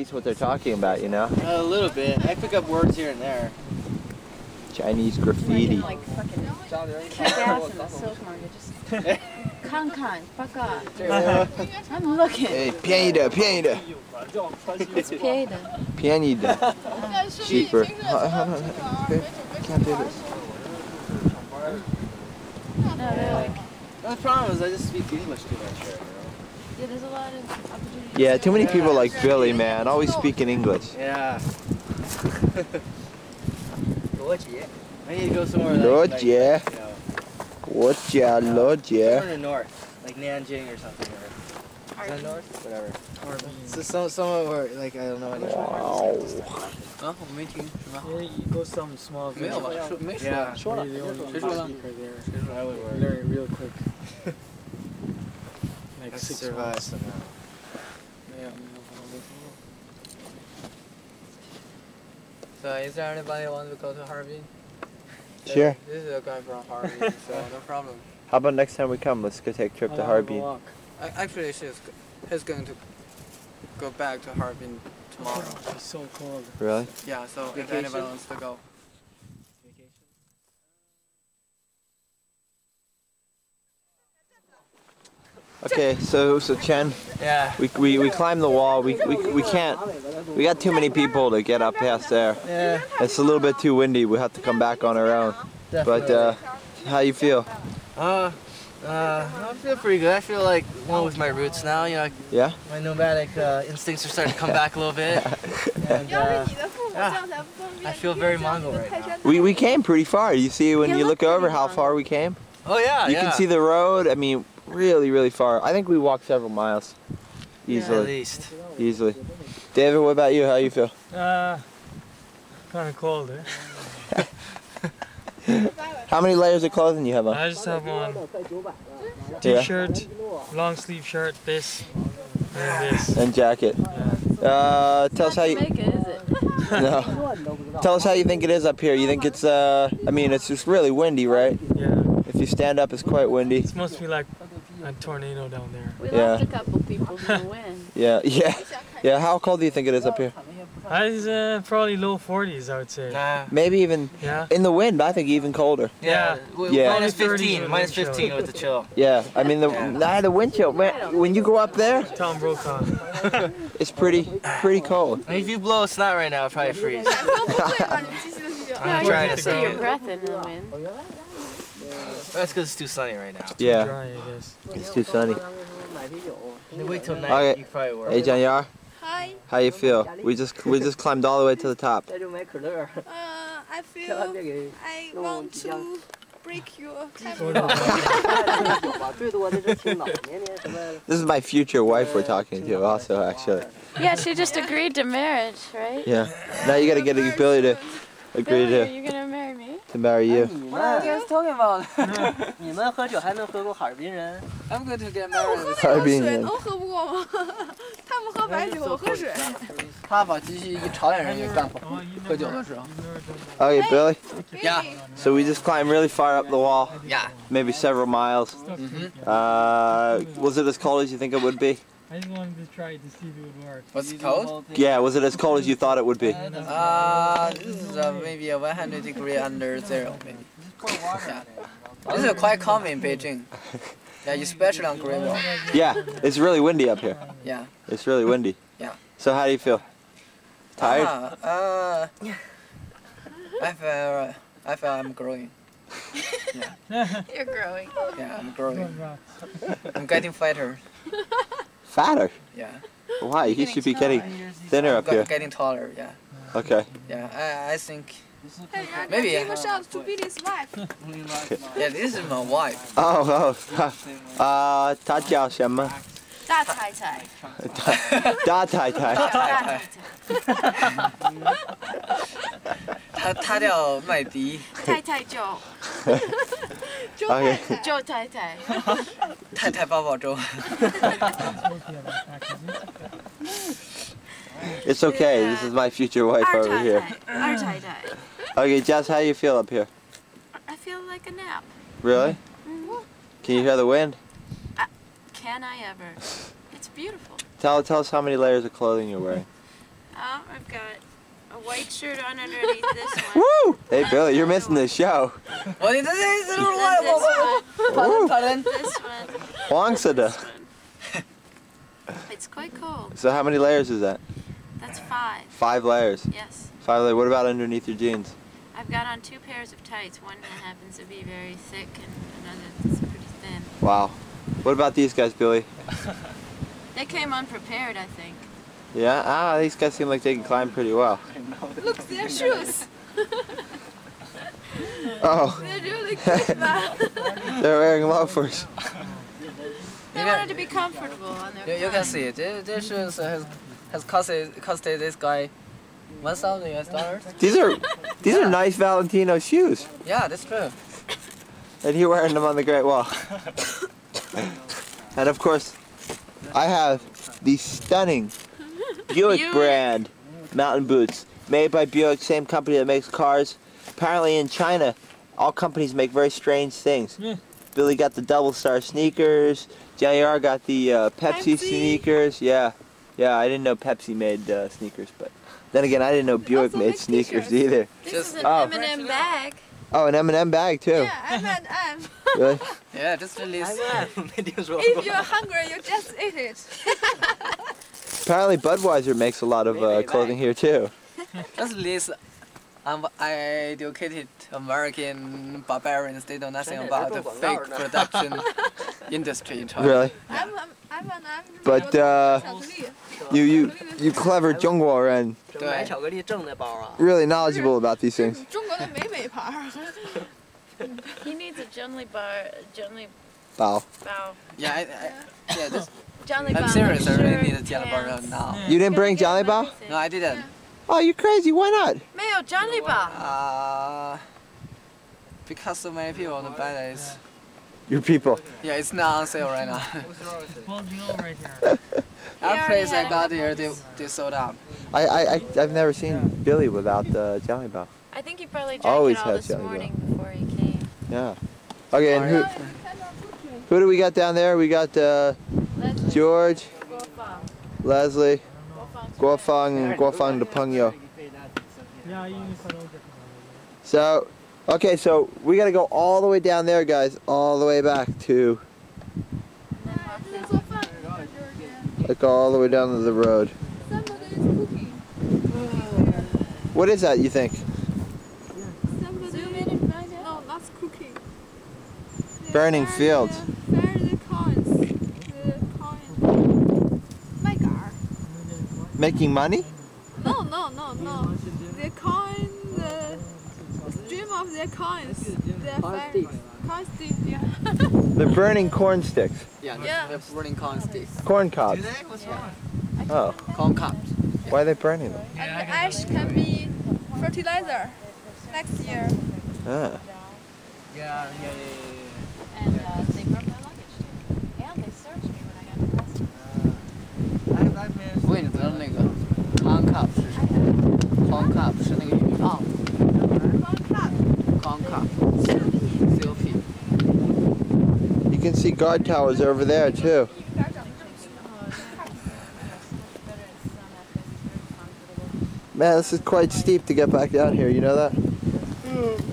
least what they're talking about, you know? A little bit. I pick up words here and there. Chinese graffiti. Like fucking kick ass in the silk market. Just con con, fuck off. I'm looking. Hey, 便宜的,便宜的,it's paid. 便宜的. Cheaper. Hold on, hold on. Okay, Can't do this. No, they're like, The problem is I just speak English too much here. Yeah, there's a lot of opportunities. Yeah, too many people like Billy, man, always speaking English. Yeah. Lord, yeah. I need to go somewhere like, like, yeah. You know, what, yeah, uh, Lord, yeah. Somewhere in the north, like Nanjing or something. Or, is that north? Whatever. So some, some of our, like, I don't know any wow. Huh? Yeah, you go some small village. Yeah. Sure. Really only speak right there. Learn it real quick like I six survived months. somehow. So is there anybody want to go to Harbin? Sure. This is a guy from Harbin, (laughs) so no problem. How about next time we come, let's go take a trip I to Harbin. Actually, she's he's going to go back to Harbin tomorrow. It's so cold. Really? Yeah, so Vacation? if anybody wants to go. Okay, so so Chen, Yeah. we, we, we climbed the wall. We, we, we can't. We got too many people to get up past there. Yeah. It's a little bit too windy. We have to come back on our own. Definitely. But uh, how you feel? Uh, uh, I feel pretty good. I feel like one with my roots now. You know, Yeah. my nomadic uh, instincts are starting to come back a little bit. (laughs) And, uh, I feel very Mongol right now. We, we came pretty far. You see when you look over how far we came? Oh yeah, You yeah. can see the road. I mean, really, really far. I think we walked several miles. Easily. Yeah, At least. Easily. David, what about you? How you feel? Uh, kind of cold, eh? (laughs) How many layers of clothing you have on? I just have one t-shirt, long sleeve shirt, this, and this. And jacket. Uh, tell us how you. Make it, is it? (laughs) No. Tell us how you think it is up here. You think it's uh? I mean, it's just really windy, right? Yeah, If you stand up, it's quite windy. it must be like a tornado down there. We Yeah. lost a couple people in the wind. (laughs) Yeah, yeah, yeah. How cold do you think it is up here? It's uh, probably low 40s, I would say. Nah. Maybe even Yeah. in the wind. I think even colder. Yeah. Yeah. Minus 15, minus 15 with the chill. Yeah, I mean the nah, the wind chill. Man, when you go up there, Tom Brokaw. (laughs) it's pretty pretty cold. If you blow a snot right now, I'll probably freeze. (laughs) I'm Yeah, trying you to can feel your breath in the wind. That's because it's too sunny right now. Yeah, Dry, I guess. it's too sunny. Wait till night, Okay. you probably will. Hey, John Yar, Hi. how you feel? We just we just climbed all the way to the top. (laughs) Uh, I feel I want to break your camera. (laughs) This is my future wife we're talking to, also actually. Yeah, she just agreed to marriage, right? Yeah. Now you gotta get the ability to agree Billy, are to you gonna marry me? to marry you. What are you guys talking about? (laughs) 你们喝酒还能喝过哈尔滨人？ I'm going to get married. (laughs) 喝 Harbin 水 人能喝不过吗？他们喝白酒，我喝水。他把机器一朝鲜人给干跑，喝酒的时候。 Okay, Billy. (laughs) Yeah. So we just climbed really far up the wall, Yeah. maybe several miles. Uh, was it as cold as you think it would be? I just wanted to try it to see if it would work. Was it cold? Yeah, was it as cold as you thought it would be? Uh, this is uh, maybe a 100 degree under zero, maybe. Yeah. This is quite common in Beijing. Yeah, especially on Great Wall. Yeah, it's really windy up here. Yeah. It's really windy. Yeah. So how do you feel? Tired? Ah, uh, I feel, I feel I'm growing. yeah. (laughs) You're growing. Yeah, I'm growing. I'm getting fatter. (laughs) Fatter? Yeah. Why? You should be getting thinner up here. Getting taller, yeah. Okay. Yeah, I, I think Hey, I maybe. give a shout to Billy's wife. (laughs) yeah, this is my wife. (laughs) Oh, oh. 啊，(laughs) 她叫什么？ 大太太。大太太。大太太。他他叫麦迪。太太就。OK。就太太。太太抱抱粥。 It's okay. This is my future wife over here. Our tie tie. Okay, Jess, how do you feel up here? I feel like a nap. Really? Can you hear the wind? Can I ever? It's beautiful. Tell tell us how many layers of clothing you're wearing. Oh, I've got a white shirt on underneath this (laughs) one. Woo! Hey Billy, um, you're missing the show. What is this? This one. Pardon, This one. This. It's quite cold. So how many layers is that? That's five. Five layers. Yes. Five layers. What about underneath your jeans? I've got on two pairs of tights. One that happens to be very thick, and another that's pretty thin. Wow. What about these guys, Billy? (laughs) They came unprepared, I think. Yeah? Ah, these guys seem like they can climb pretty well. Look, their shoes. (laughs) Oh. (laughs) They're really good. They're wearing loafers. They wanted to be comfortable on their You, you can see this, this shoes has has costed costed this guy one thousand US dollars. These are these are nice Valentino shoes. Yeah, that's true. And you're wearing them on the Great Wall. (laughs) and of course, I have the stunning Buick Buick. brand mountain boots made by Buick, same company that makes cars. Apparently in China, all companies make very strange things. Billy got the double star sneakers. JR got the uh, Pepsi, Pepsi. sneakers. Yeah, yeah. I didn't know Pepsi made uh, sneakers, but then again, I didn't know Buick made sneakers either. This Just- is an oh. M&M bag. Oh, an M&M bag too. Yeah, M&M. (laughs) Yeah, just release (laughs) if you're hungry, you just eat it. (laughs) Apparently, Budweiser makes a lot of uh, clothing here too. Just release uneducated American barbarians. They know nothing about the fake production industry in China. Really? Yeah. I'm, I'm, I'm, but. Uh, you you you clever Zhongguo Ren. Really knowledgeable about these things. (laughs) he needs a gently bar, gently bow. Bow. Yeah, I, I, yeah. This, Johnny I'm serious. I really need a Jianlibao now. You didn't bring Jianlibao? No, I didn't. Yeah. Oh, you're crazy. Why not? No Jianlibao. Uh, because so many people want to buy this. Your people. Yeah, it's not on sale right now. (laughs) Well, you know right Our place had I a got couple here, they, weeks. they sold out. I I I I've never seen Billy without the Jianlibao. I think he probably drank Always it all has this Johnny Bar. morning before he came. Yeah. Okay, and who who do we got down there? We got uh, George, Leslie, Guofang, and Guofang de Pengyou. Yeah, you can put all different So, okay, so we got to go all the way down there, guys, all the way back to like all the way down to the road. What is that? You think? Burning fields. Making money? No, no, no, no. The stream of the coins. The Coin fire- sticks. Coin stick, yeah. (laughs) They're burning corn sticks, Yeah, Yeah. they're burning corn sticks. corn cobs. Oh, Corn cobs. why are they burning them? And the ash can be fertilizer next year. Ah. Yeah, yeah, yeah, yeah. And uh, they broke my luggage too. And they searched me when I got arrested. 我给你知道那个 corn cup 是什么？corn cup 是那个玉米棒 子。corn cup。COP。You can see guard towers over there too. Man, this is quite steep to get back down here. You know that? Hmm.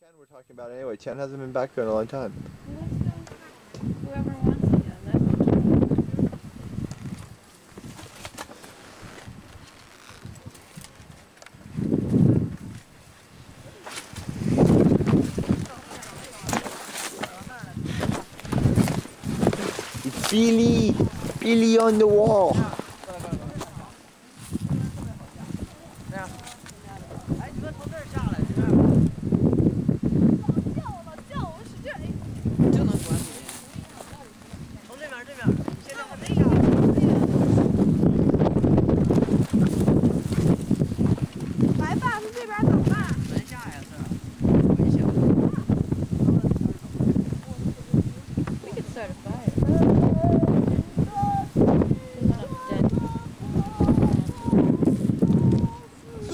Chen we're talking about anyway. Chen hasn't been back there in a long time whoever wants to. Billy! Billy on the wall!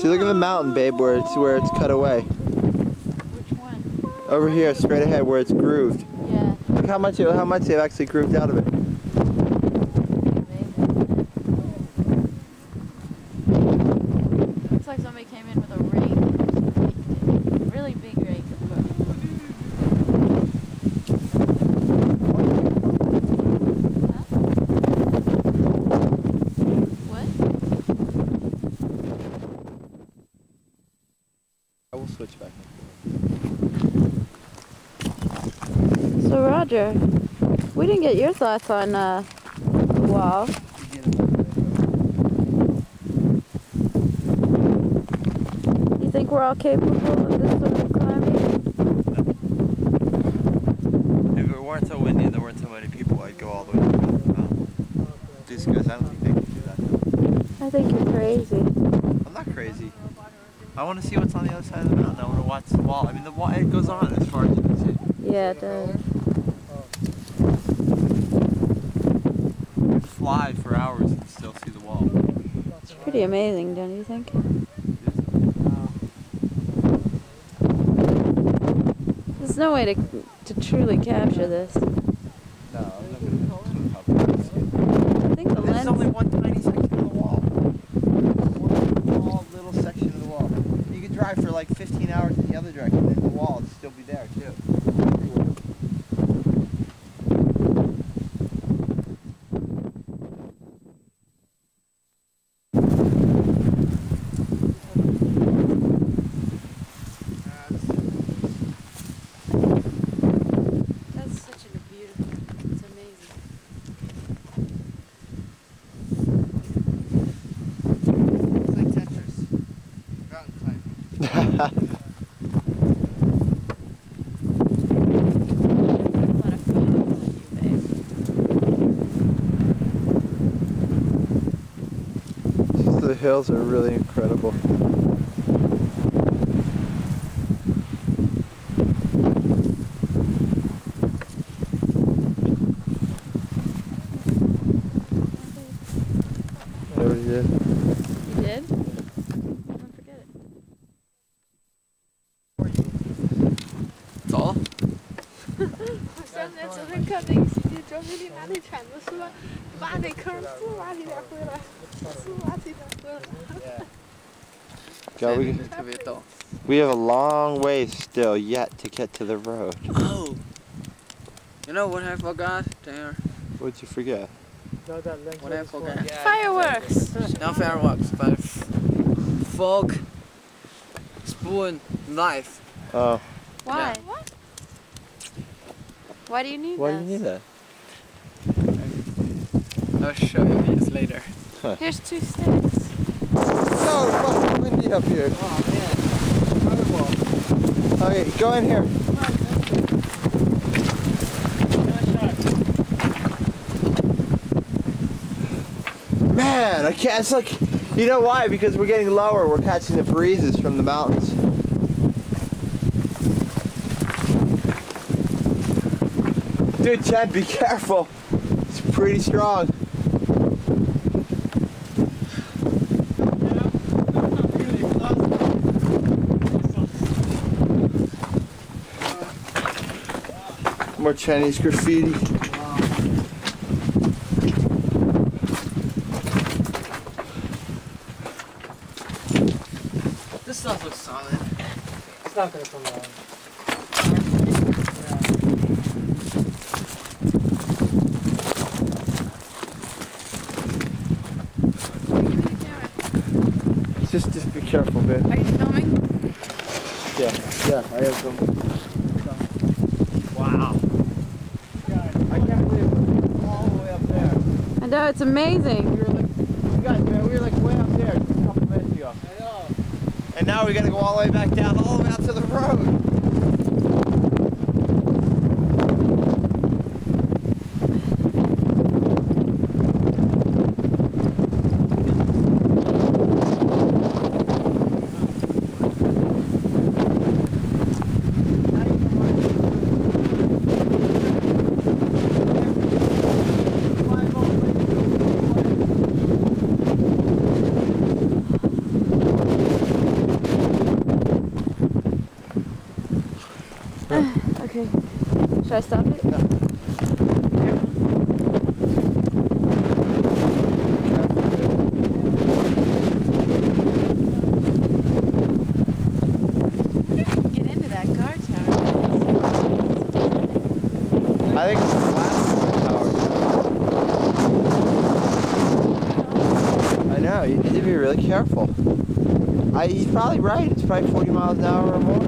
See, look at the mountain, babe, where it's where it's cut away. Which one? Over here, straight ahead, where it's grooved. Yeah. Look how much how much they've actually grooved out of it. Looks like somebody came in with a rake. Really big rake. What? I will switch back. Roger, we didn't get your thoughts on uh, the wall. You think we're all capable of this sort of climbing? If it weren't so windy and there weren't so many people, I'd go all the way to the mountain. Just because I don't think they can do that. I think you're crazy. I'm not crazy. I want to see what's on the other side of the mountain. I want to watch the wall. I mean, the wall it goes on as far as you can see. Yeah, it does. You could fly for hours and still see the wall. It's pretty amazing, don't you think? There's no way to, to truly capture this. No, I'm not going to I think the This is lens. only one tiny section of the wall. One small little section of the wall. You could drive for like 15 hours in the other direction and the wall would still be there too. That's such a beautiful. It's amazing. It's like Tetris. Mountain climbing. A lot of photos of you, babe. The hills are really incredible. We have a long way still yet to get to the road. Oh. You know what I forgot there? What'd you forget? No, that What I was for- forgot? Fireworks! Not fireworks, but f- fork, spoon, knife. Oh, Why? Why do you need why do you need that? I'll show you these later. Here's two sticks. No, it's fucking windy up here. Oh, Okay, go in here. Man, I can't. It's like, you know why? Because we're getting lower. We're catching the breezes from the mountains. Dude, Chad, be careful. It's pretty strong. More Chinese graffiti. This stuff looks solid. It's not gonna come down. Just, just be careful, man. Are you filming? Yeah, yeah, I have some. Wow. I can't believe we're all the way I know, it's amazing. We were like, we, got, we were like way up there a couple minutes ago. I know. And now we gotta go all the way back down, all the way out to the road. Okay. Should I stop it? Get into that guard tower. I think it's the last tower. I know, you need to be really careful. I, he's probably right, it's probably 40 miles an hour or more.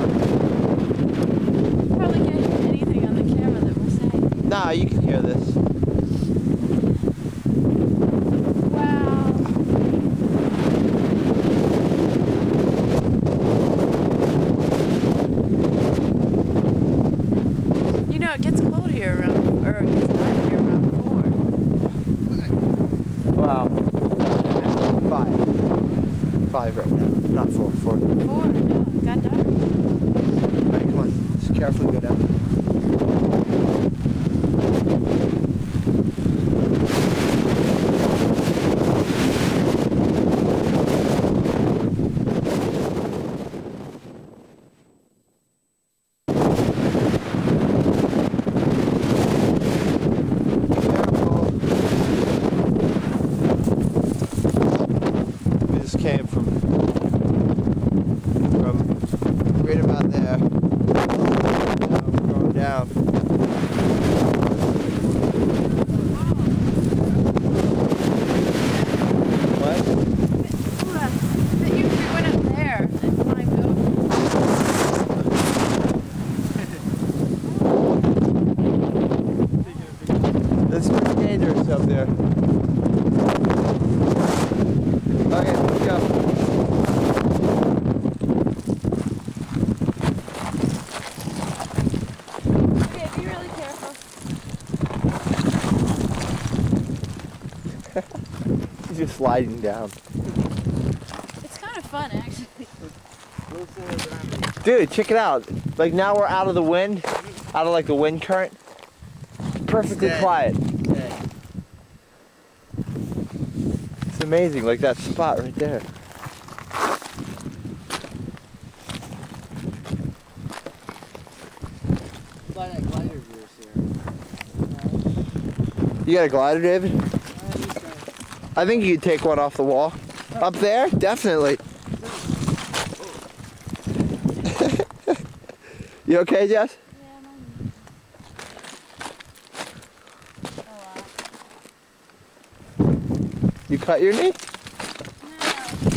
Sliding down. It's kind of fun, actually. Dude, check it out. Like now we're out of the wind, out of like the wind current. Perfectly Dead. quiet. Dead. It's amazing, like that spot right there. Fly that glider of yours here. You got a glider, David? I think you could take one off the wall. Up there? Definitely. (laughs) you okay, Jess? You cut your knee? I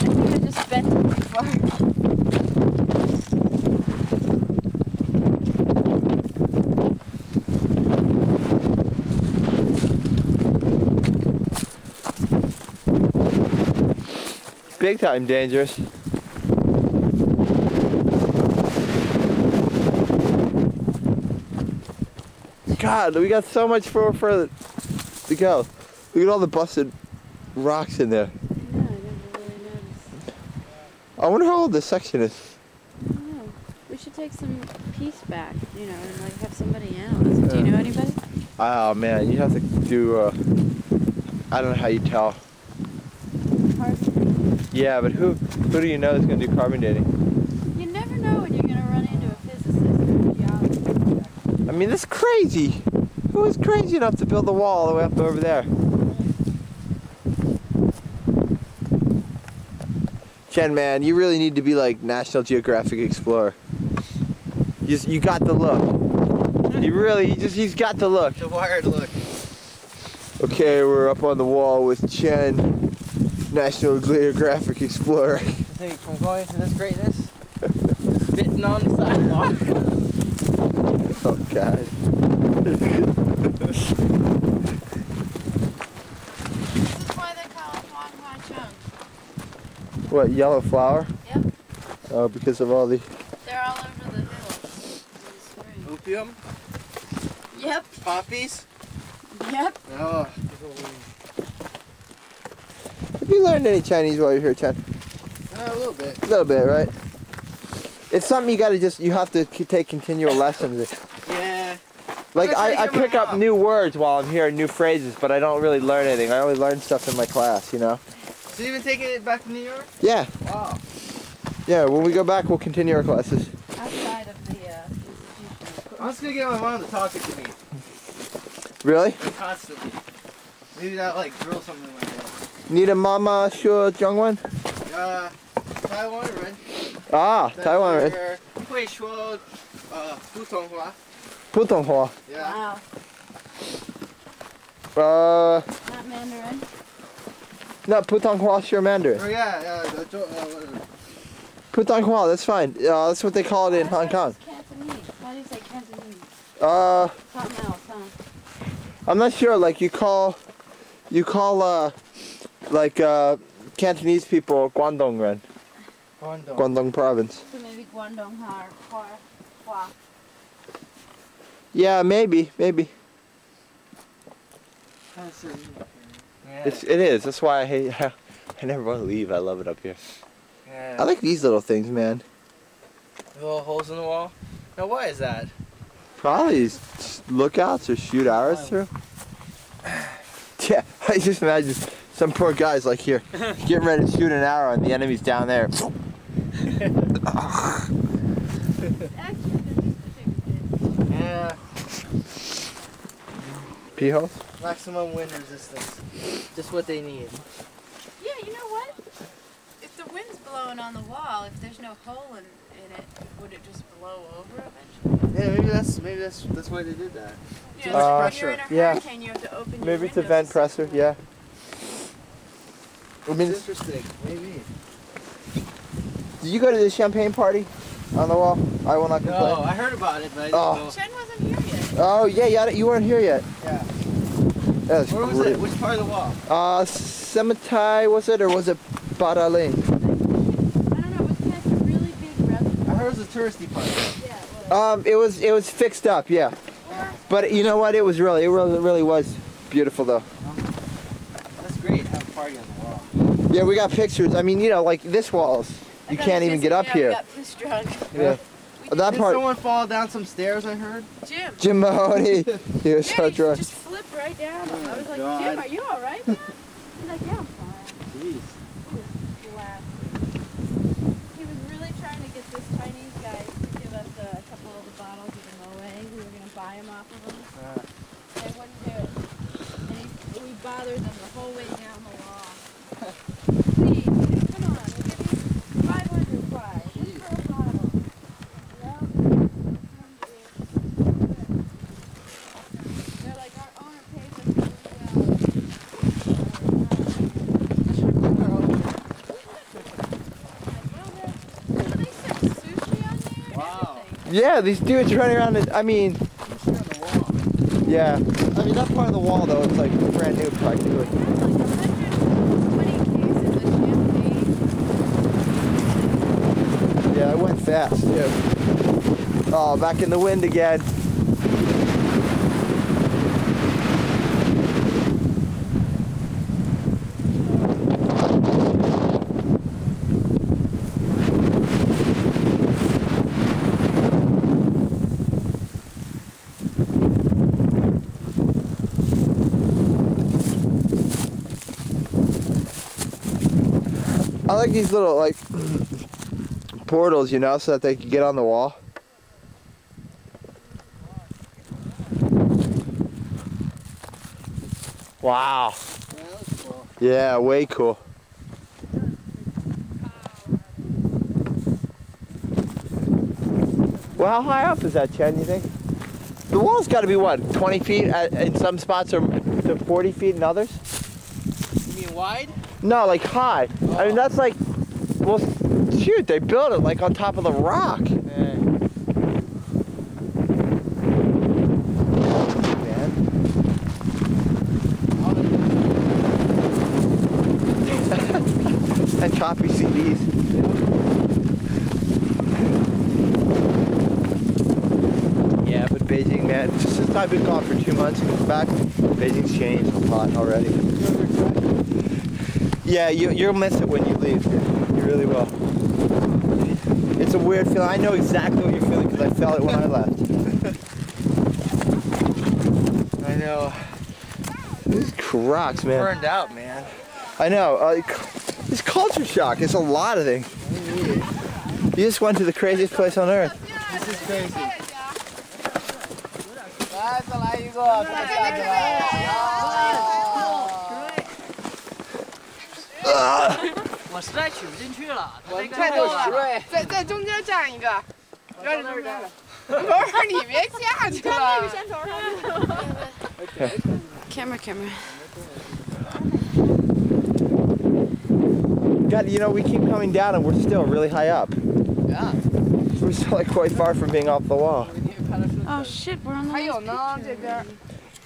think I just bent too far. Big time dangerous. God, we got so much further, further to go. Look at all the busted rocks in there. No, I really. I wonder how old this section is. I don't know. We should take some piece back, you know, and like have somebody analyze it. Do you know anybody? Oh man, you have to do. Uh, I don't know how you tell. Yeah, but who who do you know that's gonna do carbon dating? You never know when you're gonna run into a physicist or a geologist. I mean, that's crazy. Who is crazy enough to build the wall all the way up over there? Chen, man, you really need to be like National Geographic Explorer. You, just, you got the look. You really, you just, he's got the look. The wired look. Okay, we're up on the wall with Chen, National Geographic Explorer. I think from going to this greatness, (laughs) spitting on the sidewalk. (laughs) oh God. why they call it Huang Hua What, yellow flower? Yep. Oh, because of all the... They're all over the hill. Opium? Yep. Poppies? Yep. Oh. Have you learned any Chinese while you're here, Chen? Uh, a little bit. A little bit, right? It's something you gotta just, you have to take continual lessons. Yeah. Like, I, I pick up new words while I'm here, new phrases, but I don't really learn anything. I only learn stuff in my class, you know? So you've been taking it back to New York? Yeah, Wow. yeah, when we go back, we'll continue our classes. Outside of the uh, institution. I'm just gonna get my mom to talk to me Really? constantly. Maybe that like drill something in my head. Need a mama sure Zhongwen? Uh, Taiwan 人 Ah, 但 Taiwan 人，是会说呃普通话。普通话。 Yeah. Wow. 呃， Not Mandarin. 那普通话 sure Mandarin. Or yeah, yeah. The, jo- uh, Putonghua, that's fine. Uh, that's what they call it in Hong Kong. Cantonese. Why do you say Cantonese? Uh, Something else, huh? I'm not sure. Like you call, you call uh, like uh, Cantonese people Guangdongren, Guangdong. Guangdong province. So maybe Guangdong Har, Hua, Hua. Yeah, maybe, maybe. Yeah. It's it is. That's why I hate. (laughs) I never want to leave. I love it up here. yeah. I like these little things, man. little holes in the wall. Now what is that? Probably s- lookouts or shoot arrows through. (laughs) Yeah, (laughs) I just imagine some poor guys like here, getting ready to shoot an arrow and the enemy's down there. (laughs) Yeah. Pee holes? Maximum wind resistance. Just what they need. Yeah, you know what? If the wind's blowing on the wall, if there's no hole in, in it, would it just blow over eventually? Yeah, maybe that's maybe that's that's why they did that. You Too know, much when you're in a pressure. yeah. hurricane, you have to open your Maybe it's a vent so presser, yeah. I mean, It's interesting. Maybe. did you go to the champagne party on the wall? I will not complain. No, I heard about it, but I didn't Oh. know. Chen wasn't here yet. Oh yeah, yeah, you weren't here yet. Yeah. That's Where was great. it? Which part of the wall? Uh, Simatai was it or was it Badaling? I don't know, it was past a really big reservoir. I heard it was the touristy part. Yeah, it was. Um, it was it was fixed up, yeah. But you know what? It was really it really, really was beautiful though. That's great. Have a party on the wall. Yeah, we got pictures. I mean, you know, like this walls, I you can't even get up yeah, we here. got piss. Yeah. That Did part, someone fall down some stairs? I heard. Jim. Jim Mahoney, (laughs) he was Yeah, so he drunk. just flipped right down. I was like, God. Jim, are you all right? man?" He's like, yeah, I'm fine. Jeez. He was really trying to get this Chinese guy to give us a couple of the bottles of the Moet. We were going to buy them off of him. Uh, They wouldn't do it. And he, we bothered them the whole way down the wall. Please, come on, we'll give you 500 bucks. Just for a bottle. Yep. They're like, our owner pays us really well. Wow. Yeah, these dudes running around. The, I mean, yeah. I mean, that's part of the wall though, it's like brand new practically. Yeah, it went fast too. Oh, back in the wind again. Like these little like portals, you know, so that they can get on the wall. Wow. Yeah, that's cool. Yeah, way cool. Well, how high up is that, Chen, you think? The wall's got to be, what, 20 feet at, in some spots or 40 feet in others? You mean wide? No, like high. I mean, that's like, well, shoot, they built it like on top of the rock. (laughs) And choppy CDs. Yeah, but Beijing, man, since I've been gone for two months, back, Beijing's changed a lot already. Yeah, you, you'll miss it when you leave. You really will. It's a weird feeling. I know exactly what you're feeling because I felt it when I left. I know. These crocs, man. Burned out, man. I know. Uh, it's culture shock. It's a lot of things. You just went to the craziest place on earth. This is crazy. (laughs) 我实在取不进去了。我快点十位。在在中间站一个，不要中间。不是你别下去了。先头上。 Camera, (laughs) camera. (laughs) God, you know, we keep coming down and we're still really high up. Yeah. We're still like quite far from being off the wall. Oh shit, we're on the 还有 last 呢， picture. 这边。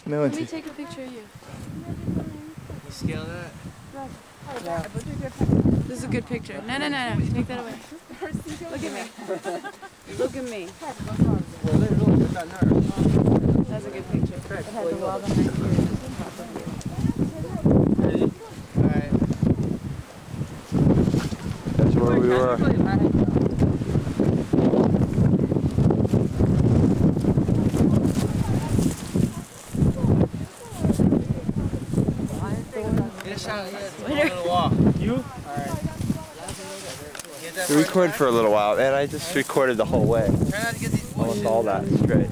No, Let it's- me take a picture of you. You scale that? This is a good picture. No, no, no, no. Take that away. Look at me. (laughs) Look at me. That's a good picture. It has the wall behind you. That's where we were. on. You? We recorded for a little while, and I just recorded the whole way. Almost all that. straight. It's great.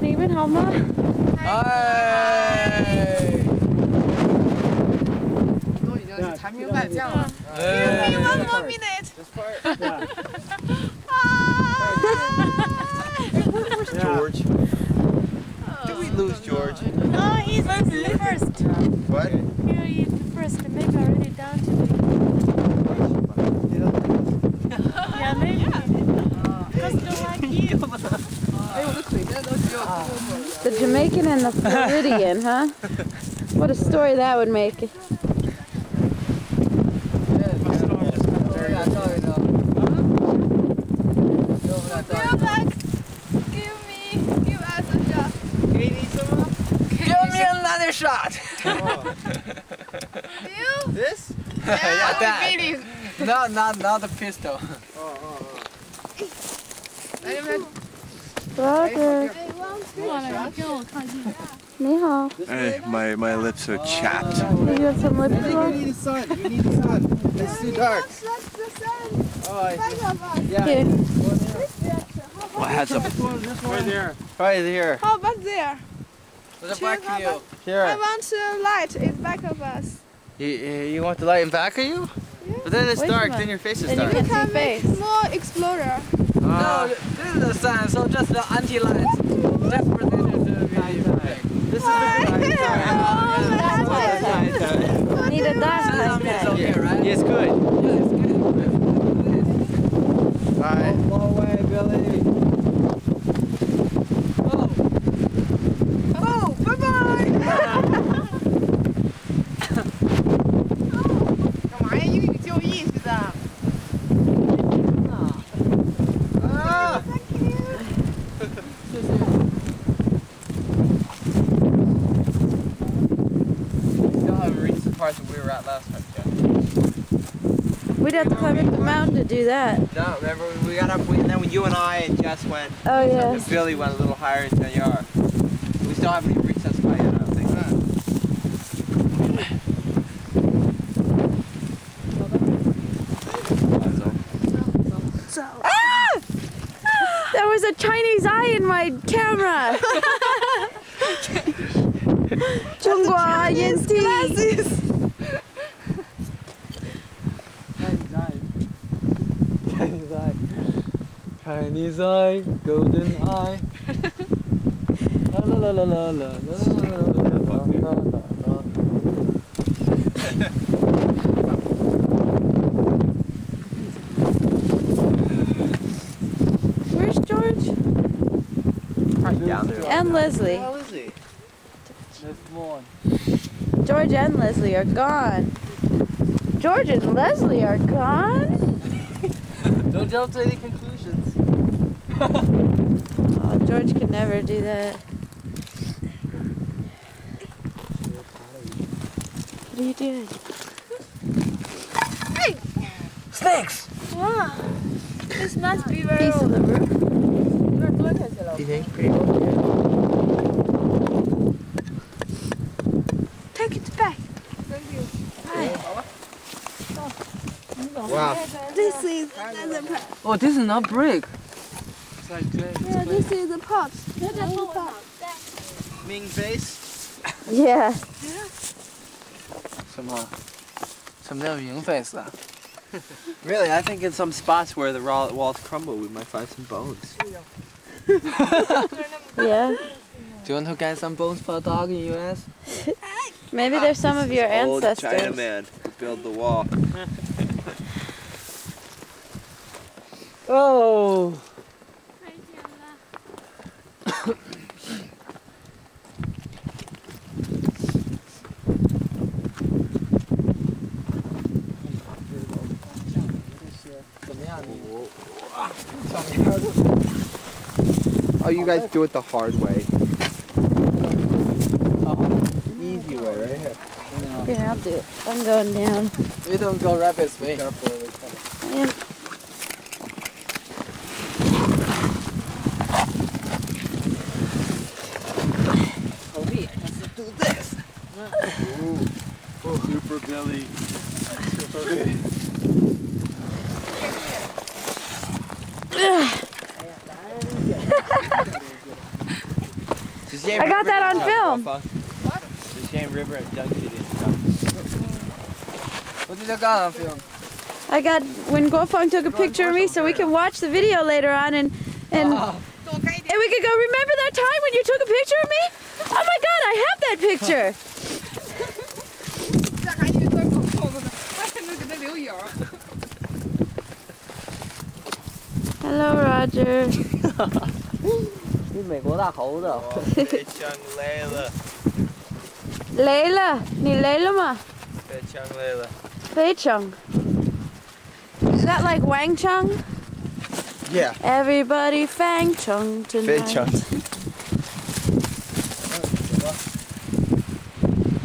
David Helma. Hi. one more minute. George. (laughs) do we lose George? No, he's the first. What? You he's the first to make already down to me. (laughs) yeah, maybe. Yeah. Uh, the Jamaican and the Floridian, huh? What a story that would make. shot. Oh. (laughs) you? This? Yeah, (laughs) that. No, not not the pistol. (laughs) Oh, Brother. Hey, my, my lips are oh. chapped. You have some lip? You need the sun. You need the sun. It's too dark. Oh, I. Yeah. Here. What has a... Right there. Right. How about there? Back to you. I want the light. It's back of us. You, you want the light in back of you? But then it's Wait dark, then your face is Then you dark. can We can see make face. more explorer. Ah. No, this is the sun, so just the anti-light. Just for (laughs) this is the oh, This is Oh, Need a dash Sun like is okay, right? Yes, good. Yeah, it's good. Alright. Blow away, Billy. Have to climb up the mountain to do that. No, remember we got up, we, and then when you and I and Jess went, Oh, yeah. and Billy went a little higher than you are. We still haven't even reached that spot yet, I don't think. Ah! There was a Chinese eye in my camera. (laughs) 中国 Chinese eye, golden eye. La la la la la la la la la la la. Where's George? Probably down there. And Leslie. How is he? That's one. George George and Leslie are gone. George and Leslie are gone? Don't jump to any conclusions. (laughs) oh, George could never do that. What are you doing? Hey! Snakes! Wow. This must be very Piece of the roof. You think? Pretty cool. Take it back. Thank you. Hi. Wow. This is another part. Oh, this is not brick. It's like clay. Yeah, this is the pot. Ming face. Yeah. (laughs) 什么？什么叫云 face 啊？ (laughs) Really, I think in some spots where the raw walls crumble, we might find some bones. (laughs) Yeah. Do you want to get some bones for a dog in US? Maybe there's some of your Old ancestors. Chinaman who built the wall. Oh. Oh, you guys do it the hard way. Oh, easy way, right here. Yeah, I'll do it. I'm going down. You don't go rapids, me. Yeah. Super Billy. I got that on film. The Shane River and Duncan and stuff. What did you got on film? I got when Guofeng took a picture of me so we can watch the video later on and and Ah. and we could go remember that time when you took a picture of me? Oh my god, I have that picture. Hello Roger. (laughs) 你美国大猴子。非常累了，来了，你来了吗？非常累了。非常. Is that like Wang Chung? Yeah. Everybody Fang Chung tonight. 非常。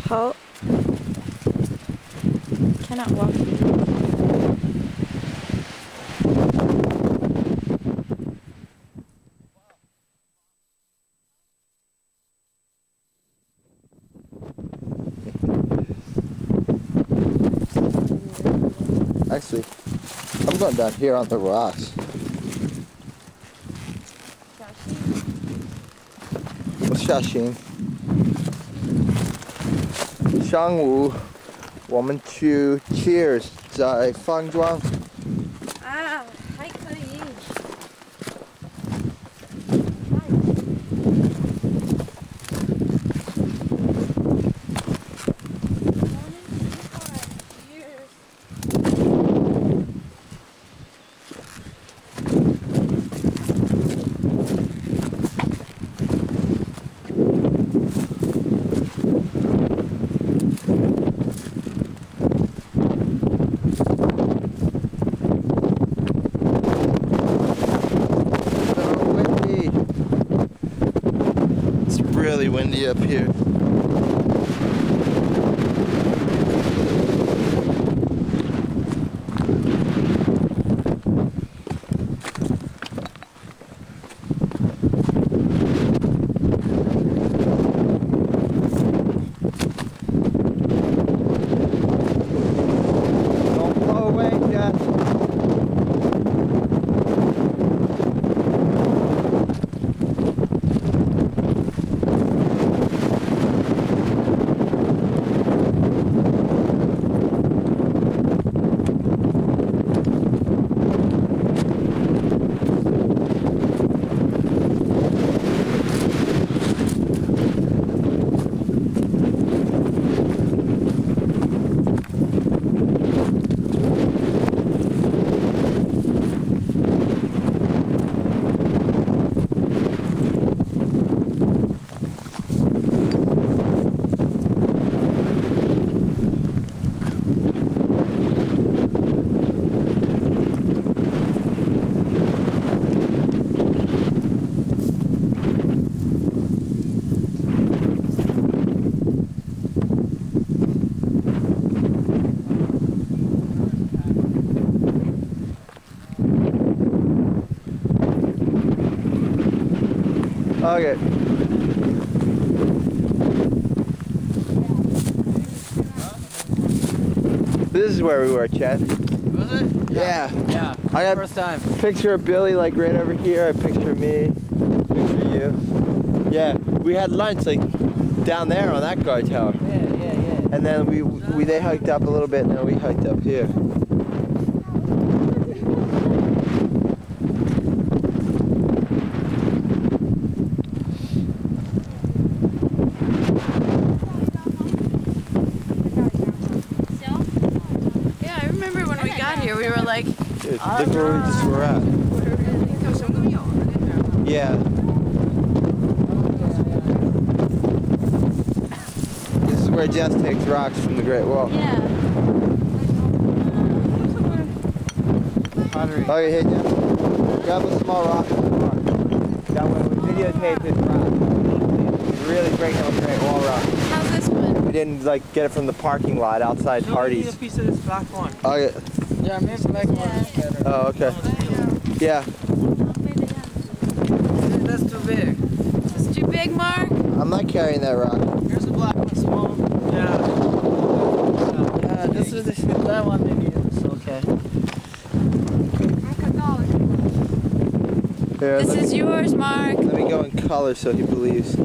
好。Cannot walk. Actually, I'm going down here on the rocks. What's Xiaxing? 上午我们去 Cheers 在方庄。啊， Windy up uh, here. Don't blow away, Jeff. Okay. This is where we were, Chad. Was it? Yeah. Yeah. I got First time. picture of Billy like right over here. A picture of me. Picture you. Yeah. We had lunch like down there on that guard tower. Yeah, yeah, yeah. And then we we they hiked up a little bit and then we hiked up here. Where Jess takes rocks from the Great Wall. yeah. Oh, you hit Jeff. Grab a small rock from the car. That way we videotape this rock. Really breaking up the Great Wall rock. How's this one? We didn't like get it from the parking lot outside parties. Need a piece of this black one. Okay. Yeah, Yeah, maybe make one better. Oh, okay. Oh, yeah. That's too big. It's too big, Mark? I'm not carrying that rock. Here's the black one, small. Yeah. Yeah, this is the, that one it is, okay. Here, this is me, yours, Mark. Let me go in color so he believes.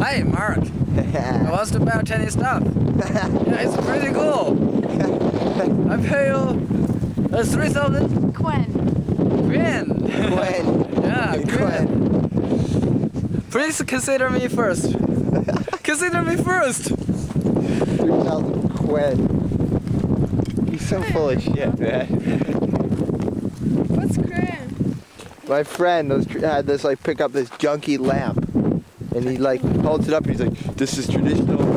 Hey, Mark. (laughs) I was about Chinese stuff. (laughs) yeah, it's pretty cool. I pay you uh, 3,000 Quinn. Gwen. Gwen. (laughs) yeah, (laughs) Gwen. Gwen. Please consider me first. (laughs) consider me first. 3,000 Quinn. He's so full of shit, man. What's Korean? My friend was, had this like pick up this junky lamp, and he like holds it up and he's like, "This is traditional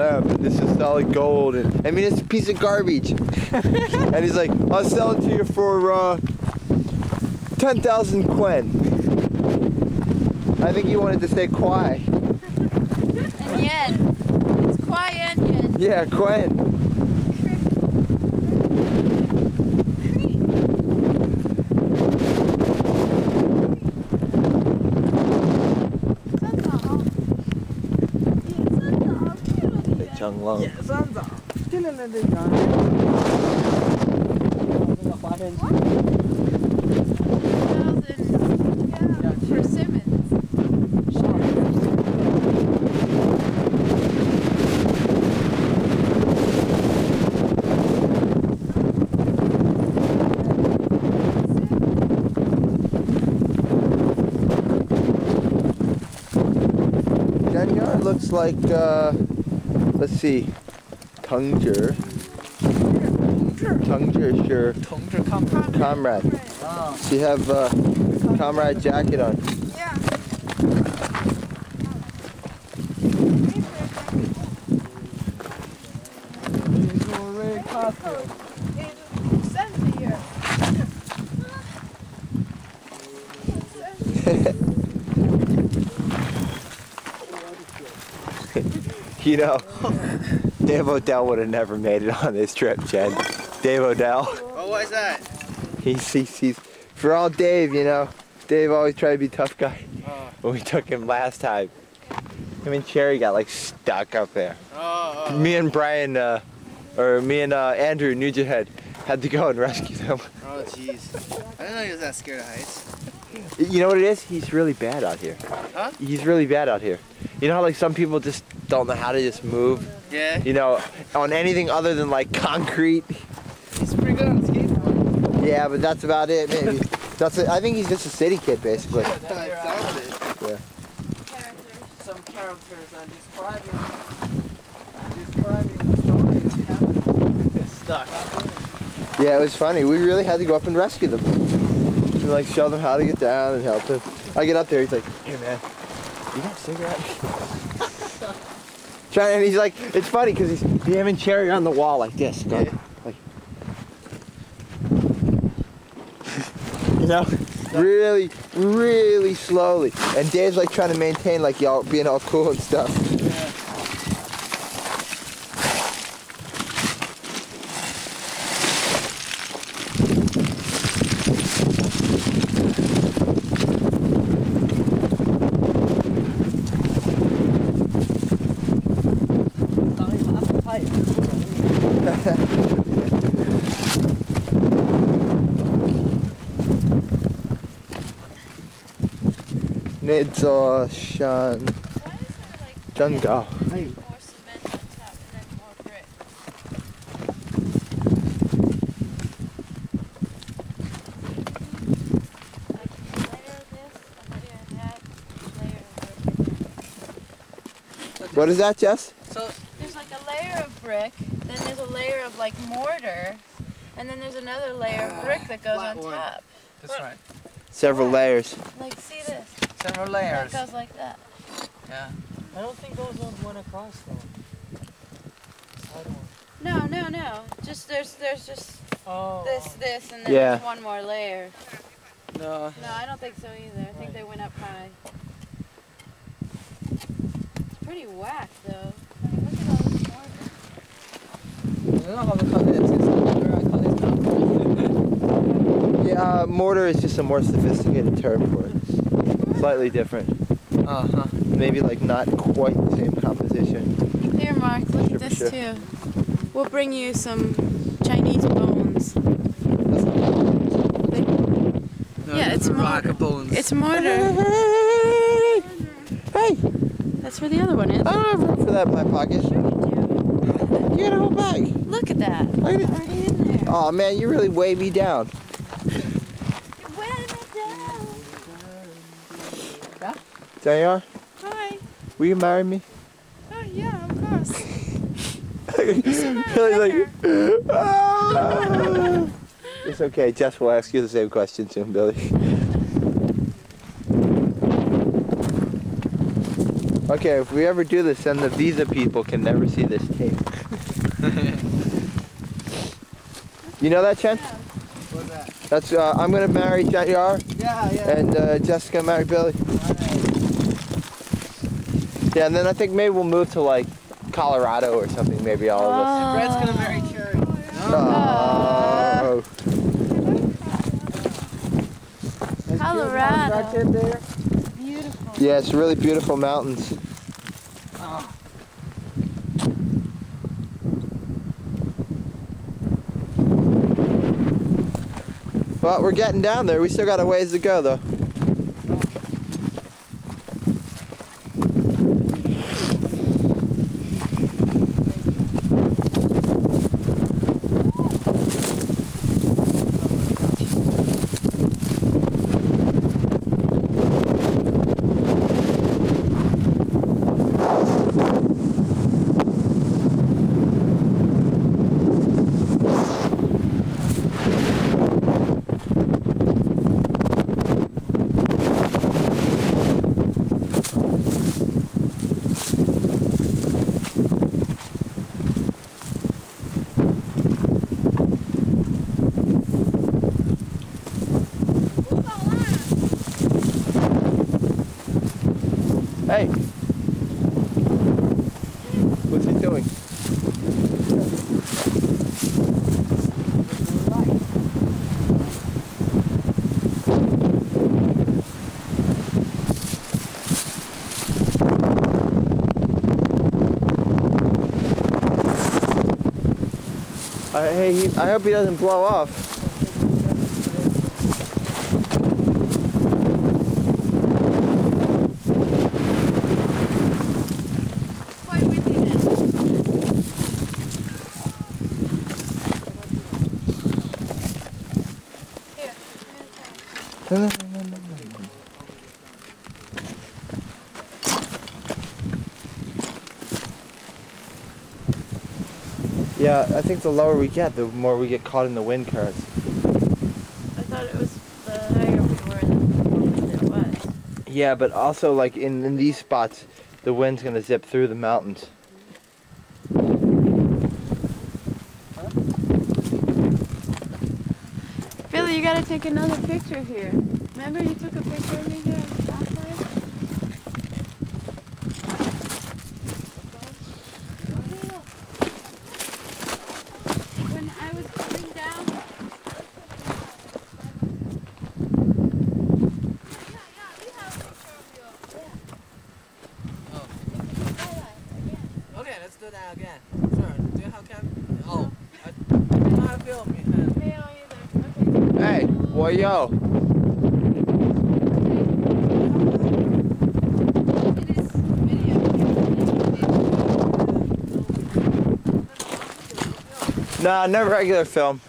Lamp, and this is solid gold." And I mean, it's a piece of garbage. (laughs) and he's like, "I'll sell it to you for uh, ten thousand Quinn." I think he wanted to say quai. (laughs) And yen. It's Kwai and yen. Yeah, Quinn. Chung Long. 山长，天天在这讲。这个滑天机。 Yeah, persimmons. Danyar looks like, uh, let's see. Tongzhi. Tongzhi is your comrade. comrade. Oh. Have a uh, comrade jacket on. (laughs) You know. Dave Odell would have never made it on this trip, Jen. Dave Odell. Oh, why is that? He's, he's, he's, for all Dave, you know, Dave always tried to be tough guy. Oh. When we took him last time, him and Cherry got like stuck up there. Oh, oh. Me and Brian, uh, or me and uh, Andrew Nugent had to go and rescue them. Oh, jeez. I didn't know he was that scared of heights. You know what it is? He's really bad out here. Huh? He's really bad out here. You know how like some people just don't know how to just move? Yeah. You know, on anything other than like concrete. He's pretty good on skateboard. Yeah, but that's about it, maybe. That's it. I think he's just a city kid, basically. That sounds it. Some characters are describing describing the story. Stuck. Yeah, it was funny. We really had to go up and rescue them. And like show them how to get down and help them. I get up there, he's like, hey man, you got a cigarette? (laughs) Trying, and he's like, it's funny because he's and Cherry on the wall like this. going, Like, (laughs) you know? really, really slowly. And Dave's like trying to maintain like y'all being all cool and stuff. Nidza Shan Junga. More cement on top and then more brick. Like layer of this, a layer of that, layer of brick. What is that, Jess? So there's like a layer of brick, then there's a layer of like mortar, and then there's another layer of brick that goes on top. That's right. Several layers. Like, see this? Several layers. That goes like that. Yeah. I don't think those ones went across though. No, no, no. Just there's there's just oh. this, this, and then yeah. one more layer. No. No, I don't think so either. I right. think they went up high. It's pretty whack though. I don't know how the color is. It's mortar. I call this mortar. Yeah, uh, mortar is just a more sophisticated term for it. Slightly different. Uh huh. Maybe like not quite the same composition. Here, Mark, look at this sure. too. We'll bring you some Chinese bones. No, Yeah, it's the more- rock bones. It's mortar. (laughs) Hey, That's where the other one is. I don't have room for that in my pocket. Sure you do. You got a whole bag. Look at that. I It's didn't- already in there. Oh man, you really weigh me down. Down. Daniel, Hi. will you marry me? Oh yeah, of course. (laughs) Billy's like, "Ah." It's okay, Jess will ask you the same question soon, Billy. Okay, if we ever do this, then the visa people can never see this tape. (laughs) you know that, Chen? What's that? That's uh, I'm gonna marry Chen Yar, Yeah, yeah. and uh, Jessica gonna marry Billy. Yeah, and then I think maybe we'll move to like Colorado or something. Maybe all of us. Brad's gonna marry Cherry. Oh. Colorado. Beautiful. Yeah, it's really beautiful mountains. But we're getting down there. We still got a ways to go, though. Hey. What's he doing? Uh, hey, he, I hope he doesn't blow off. Quite windy then. Here. No, no, no, no, no, no. Yeah, I think the lower we get, the more we get caught in the wind currents. I thought it was the higher we were, the it was. Yeah, but also like in, in these spots, the wind's gonna zip through the mountains. Billy, you gotta take another picture here. Remember you took a picture of me here last night? When I was coming down. Okay, let's do that again. Sure. Do you have cam? Oh, I don't have film. Hey, what yo? Nah, never regular film.